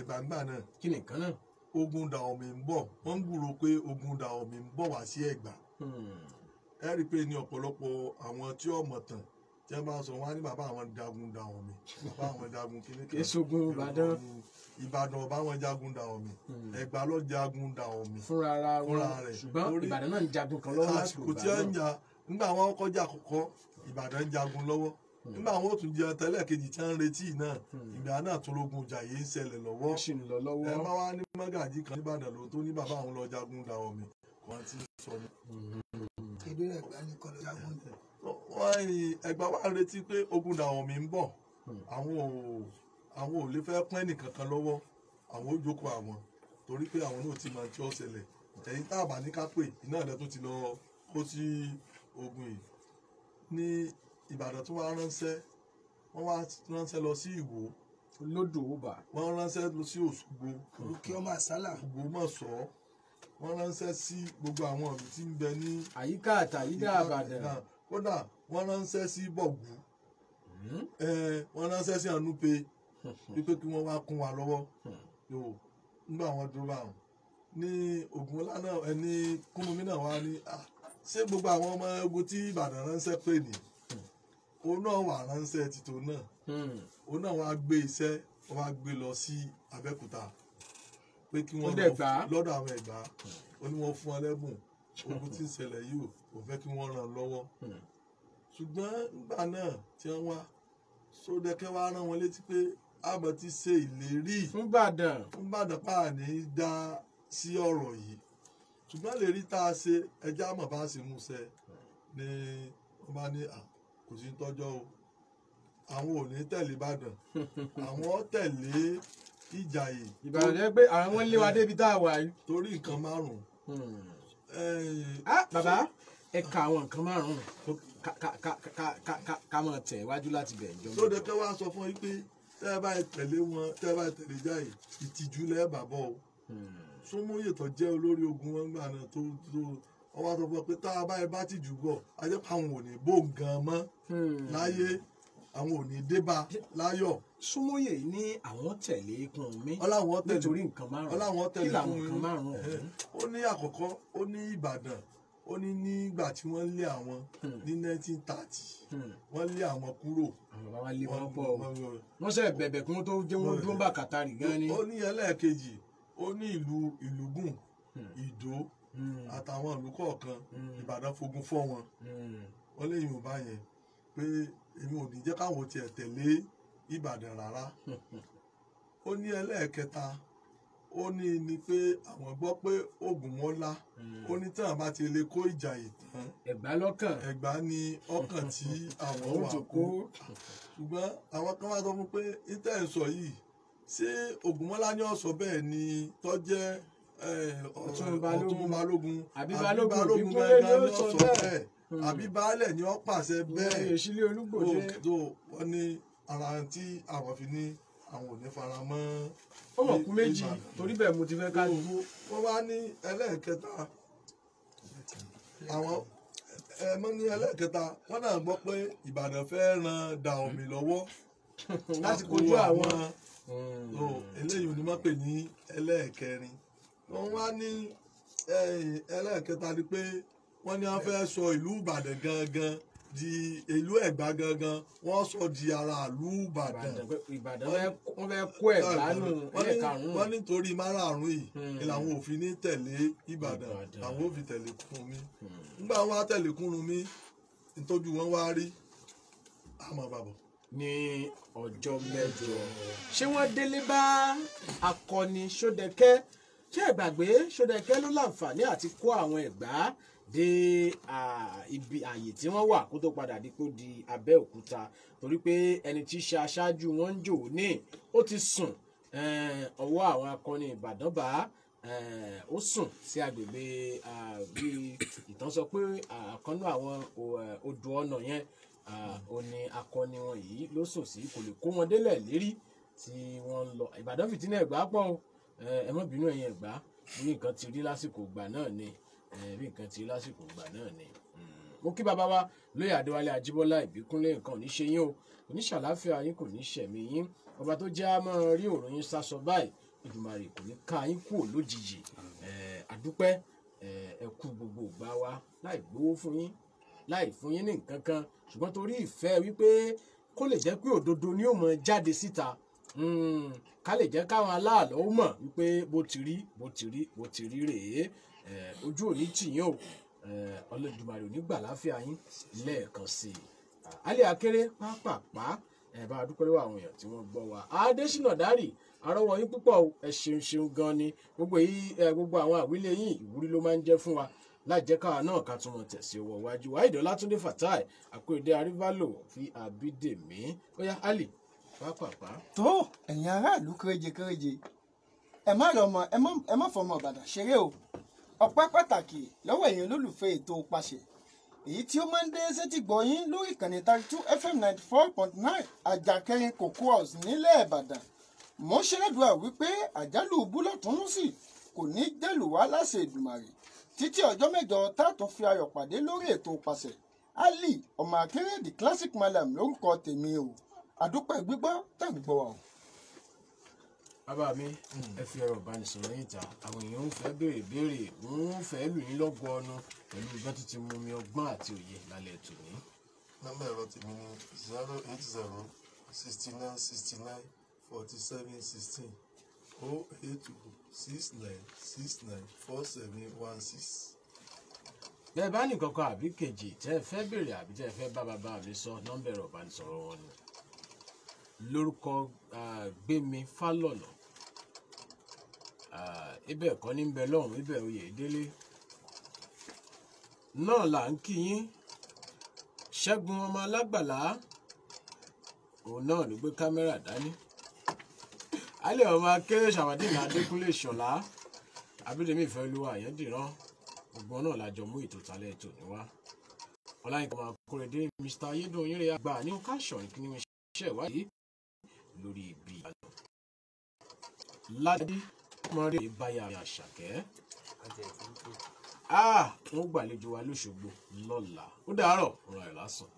ẹ̀gbàǹgbà náà. kí nìkan náà. ogun Dàọ̀mì ń bọ̀ wọ́n ń gbúròó pé ogun Dàọ̀mì ń bọ̀ wá sí Ẹ̀gbá. ẹ rí i pé ní ọ̀pọ̀lọpọ̀ àwọn tí ọmọ tàn tí wọ́n bá sọ wọ́n á ní bàbá àwọn jagun Dàọ̀mì bàbá àwọn jagun kíní kan. Èsogun Ìbàdàn. Ìbàdàn ọba wọn jagun Dàọ̀mì Ẹ̀gbá ló jagun Dàọ̀mì. fúnra ara wọn rẹ̀ ṣùgbọ́n Ìbàdàn náà ń jagun kan lọ́wọ́ àsìkò jà nígbà wọn kọjá àkọ́kọ́ Ìbàdàn jagun lọ́wọ́ nígbà wọn ò tún jẹ tẹ́lẹ̀ kejì tí wọ́n ń retí náà ìgbà náà tún lógun Ìjàyè ń ṣẹlẹ̀ lọ́wọ́. Ẹ bá wá ní mọ́gàjì kan nìbàdàn ló tó ní bàbá àwọn lọ jagun Dàọ̀mì kò wọ́n ti sọ ni. ìdí rẹ̀ gbá ní kọ́ ló jagun. wọ́n Ẹ̀gbá wa ń retí pé ogun Dàọ̀mì ń bọ̀. Àwọn ò àwọn ò lè fẹ́ pín ẹnìkankan lọ́wọ́. Àwọn ò jókòó àwọn torí pé àwọn náà ti máa tí ó ṣẹlẹ̀. Ẹ̀yin tá a bá ní ká pè iná ẹ̀ tó ti lọ kó sí ogun yìí. Ní Ìbàdàn tó wá ránṣẹ́ wọ́n wá ránṣẹ́ lọ sí Ìwó lódò ọba wọ́n ránṣẹ́ lọ sí Òṣogbo. Òkè ọmọ àsálà. Ògbómọ̀ṣọ́ wọ́n ránṣẹ́ sí gbogbo àwọn ìlú tí ń bẹ ní àyíká àtàyídá Ìbàdàn. Kódà wọ́n ránṣẹ́ sí Bọ̀gú. Wọ́n ránṣẹ́ sí Ànúpe. Wípé kí wọ́n wá kún wa lọ́wọ́. Yòó nígbà wọn dúró báwọn ní Ògúnmọ́lá náà ẹni Kúrúnmí náà wá ní ṣé gbogbo àwọn ọmọ ogun tí Ìbàdàn ránṣẹ́ pè ní òun náà wà ránṣẹ́ títò náà. Òun náà wàá gbé iṣẹ́ wàá gbé lọ sí Abẹ́òkúta pé kí wọ́n lọ́dọ̀ àwọn Ẹ̀gbá. Ó ní wọ́n fún ọ lẹ́bùn. Ogun tí ń ṣẹlẹ̀ yìí ò fẹ́ kí wọ́n ràn lọ́wọ́. Ṣùgbọ́n nígbà náà tí wọ́n wá Sódẹkẹ́ wá rán wọn létí pé àbọ̀ ti ṣe ìlérí. Fún Ìbàdàn. Fún Ìbàdàn pààní dá sí ọ̀rọ̀ yìí. Ṣùgbọ́n lè rí tá a ṣe ẹjẹ́ àmọ̀ bá ṣe mú ṣẹ. Ni wọ́n bá ní kò sí tọ́jọ́ o àwọn ò ní tẹ̀lé Ìbàdàn àwọn tẹ̀lé Ìjàyè. Ìbàdàn jẹ́ pé àwọn lé wa débi tá a wà yìí. torí nǹkan márùn-ún. bàbá ẹ ka àwọn nǹkan márùn-ún ká mọ̀ tẹ̀ wájú láti bẹ̀ ìjọba. Sódẹkẹ́ wá sọ fún yín pé tẹ́ ẹ bá tẹ̀lé wọn tẹ́ ẹ bá tẹ̀lé Ìjàyè ìtìjú lẹ́ẹ̀ bàbọ̀ o Súnmóyè tó jẹ́ olórí ogun wọn gbà náà tó tó ọwọ́ tó fọ pé tá a bá ẹ bá tìjú bọ̀ a jẹ́ pé àwọn ò ní bó gan mọ́ láyé àwọn ò ní débà láyọ̀. Súnmóyè ní àwọn tẹ̀lé ọláwọn tẹ̀lé nítorí nǹkan márùn-ún. ọláwọn tẹ̀lé nǹkan márùn-ún ó ní àkọ́kọ́ ó ní Ìbàdàn ó ní nígbà tí wọ́n lé àwọn ní nineteen thirty. Wọ́n lé àwọn kúrò. àwọn bàbá lé wọn pọ̀ o. wọ́n sẹ̀ bẹ̀bẹ̀ kí wọ́n tó jẹ́ wọ́n dúró bá kàtàrí gan ni. ó ní ẹlẹ́ẹ̀kejì ó ní ìlú ìlúgùn ìdó àtàwọn ìlú kọ̀ọ̀kan ìbàdàn fogun fọ́ wọn. Wọ́n lé yorùbá yẹn pé èmi ò ní jẹ́ káwọn tiẹ̀ tẹ̀lé ìbàdàn rárá. Ó ní ẹlẹ́ẹ̀kẹta ó ní ni pé àwọn gbọ́ pé oògùn mọ́lá ó ní tí àwọn bá ti lè kó ìjà ìtàn ẹ̀gbá lọ́kàn. Ẹ̀gbá ní ọkàn tí àwọn wà kó. ṣùgbọ́n àwọn kan wá sọ fún pé ìtẹ̀ ń sọ yìí ṣé ògùnmọ́lá ní ọ̀sọ̀ bẹ́ẹ̀ ni tó jẹ́ eh, Ọ̀tún Balógun. Ọ̀tún balógun. Àbí Balógun kúnlé ni ó ní sọ bẹ́ẹ̀. bẹ́ẹ̀. Àbí baálẹ̀ ni ó pàṣẹ bẹ́ẹ̀. Èsìlẹ̀ olúgbòde. tó wọ́n ní ara tí àwọn fi ní àwọn ò ní fara mọ́ ó mọ̀ kú méjì torí bẹ́ẹ̀ mo ti fẹ́ ká wọ́n wá ní ẹlẹ́ẹ̀kẹta. Àwọn ẹ̀mọ́ ní ẹlẹ́ẹ̀kẹta. Wọ́n náà gbọ́ pé ìbàdàn fẹ́ ran Dàòmì lọ́wọ́ láti kojú àwọn. so eléyìí ni wọ́n pè ní ẹlẹ́ẹ̀kẹrin wọ́n wá ní ẹlẹ́ẹ̀kẹta ni pé wọ́n ní wọ́n fẹ́ sọ ìlú ìbàdàn gangan di ìlú ẹ̀gbá gangan wọ́n sọ di ara ìlú ìbàdàn. Ìbàdàn wọ́n fẹ́ kó ẹ̀gbá nù wọ́n ní- ẹ̀karùn-ún. wọ́n nítorí márààrún yìí ni làwọn òfin ní tẹ̀lé ìbàdàn. Làwọn òfin tẹ̀lé kúrúnmí nígbà wọn á tẹ̀lé kúrúnmí nítorí wọn wá rí àmọ́ bàbọ̀. ní ọjọ́ mẹ́jọ. ṣé wọ́n délé bá akọni ṣódẹkẹ́ ṣé ẹ gbàgbé? Ṣódẹkẹ́ ló láǹfààní àti kó àwọn ẹ̀gbá dé ibi àyè tí wọ́n wà kó tó padà di kó di abẹ́òkúta? Torí pé ẹni tí í ṣe aṣáájú wọn ń jò ní ó ti sùn ọwọ́ àwọn akọni ìbàdàn bá ó sùn sí agbègbè bí ìtàn sọ pé àkànnú àwọn odò ọ̀nà yẹn ó ní akọni wọn yìí ló sùn sí kò lè kó wọn délẹ̀ lérí tí wọ́n ń lọ. Ìbàdàn fìtínà ẹ̀gbá pọ̀ o ẹ má bínú ẹ̀yin ẹ̀gbá. Bí nǹkan ti rí lásìkò ìgbà náà ni. Bí nǹkan ti rí lásìkò ìgbà náà ni. Mm. mo kí bàbá wa lóyè adéwálé ajíbọ́lá ìbíkúnlé nǹkan ò ní ṣe yín o. Kò ní ṣàláfíà yín kò ní ṣẹ̀mí yín. Ọba tó jẹ́ àmọ́ rí òòrùn yín sásọ báyìí ìdùmarè kò ní ká yín kúrò lójijì. Àdúpẹ́ ẹ kú gbogbo ìgbà wa láì gbowó fún yín láì fún yín ní nǹkan kan. Ṣùgbọ́n torí ìfẹ́ wípé kó lè jẹ́ pé òdodo ni ó mọ jáde síta ká lè jẹ́ káwọn aláàlọ́ mọ̀ wípé bó ti rí bó ti rí bó ti rí rèé. Eh, ojú òní tìyín o. Eh, Olódùmarè ò ní gbà láfíà yín lẹ́ẹ̀kan sí i. Alẹ́ akéré pápápá ẹ̀ bá dúpẹ́ lọ́wọ́ àwọn èèyàn tí wọ́n gbọ́ wa. Adésínà dárì arọ́wọ́ yín púpọ̀ ẹ ṣeun ṣeun gan ni. Gbogbo èyí gbogbo àwọn àwílé yín ìwúrí ló máa ń jẹ́ fún wa. Láì jẹ́ káwa náà ká tún wọn tẹ̀sí ọwọ́ iwájú wáìdọ̀ látúndé fatai àkóyèdè àríwálò fi àbídèmí ó yá ali pápápá. tó ẹ̀yin aráàlú kéréje kéréje. Ẹ má rọmọ ẹ má- fọmọ ìbàdàn ṣeré o. Ọpẹ́ pàtàkì lọ́wọ́ ẹ̀yin olólùfẹ́ ètò pàṣẹ. Èyí tí ó máa ń dé sétí gbọ̀yìn lórí ìkànnì thirty two fm ninety four point nine àjàkẹrin cocoa house nílẹ̀ ìbàdàn. Mo ń ṣèlédùá wípé àjálù búlọ̀túnúsì kò ní jẹ́lù wá láṣẹ ìdùmàrè títí ọjọ́ mẹ́jọ tá a tún fi ayọ̀ pàdé lórí ètò pàṣẹ. Ali ọmọ akéré the classic malam lórúkọ tèmi o àdúpẹ́ gbígbọ́ tẹ̀ ń gbọ́ wa o. bàbá mi ẹ fi ọ̀rọ̀ ìbánisọ̀rọ̀ yìí ta àwọn èèyàn ń fẹ́ béèrè béèrè ń fẹ́ lù yín lọ́gọ ọnu pẹ̀lú ìgbọ́n tó ti mú mi ọgbọ́n àti òye lálẹ́ tòní. nọ́mbà ẹ̀rọ tèmi ní zero eight zero sixty nine sixty nine forty seven sixteen o eight two six nine six nine four seven one six. bẹ́ẹ̀ bá nìkan kan àbí kejì tẹ́ ẹ fẹ́ béèrè àbí tẹ́ ẹ fẹ́ bá bàbá mi sọ nọ́mbà ẹ̀rọ ìbánisọ̀rọ̀ wọn ni lórúkọ gbémi fálọ̀nà. Ibẹ̀ kọ́ ní bẹ lọ́hùn ibẹ̀ oyè délé. Náà là ń kí yín. Ṣẹ́gun ọmọ alágbàlá. Òun náà ló gbé kámẹ́rà dání. Alẹ́ ọmọ akéré ṣàwádìí adékúnlé ṣọ̀lá. Abídèmí ìfẹ́ olúwa àyẹ́dìrán gbogbo náà lájọ mú ètò talẹ̀ ètò níwá ọláyínká máa kórèdé mr ayédùn oyinre àgbà ní káṣọ̀ ní kíní iṣẹ́ ìwádìí lórí ibi ìbàdàn. Ládé mọ́rẹ́ ìbáyà àṣàkẹ́. Ah wọ́n gbàlejò wa lóṣogbo lọ́la. Ó dàárọ̀ ọ̀rọ̀ ẹ̀ lásán.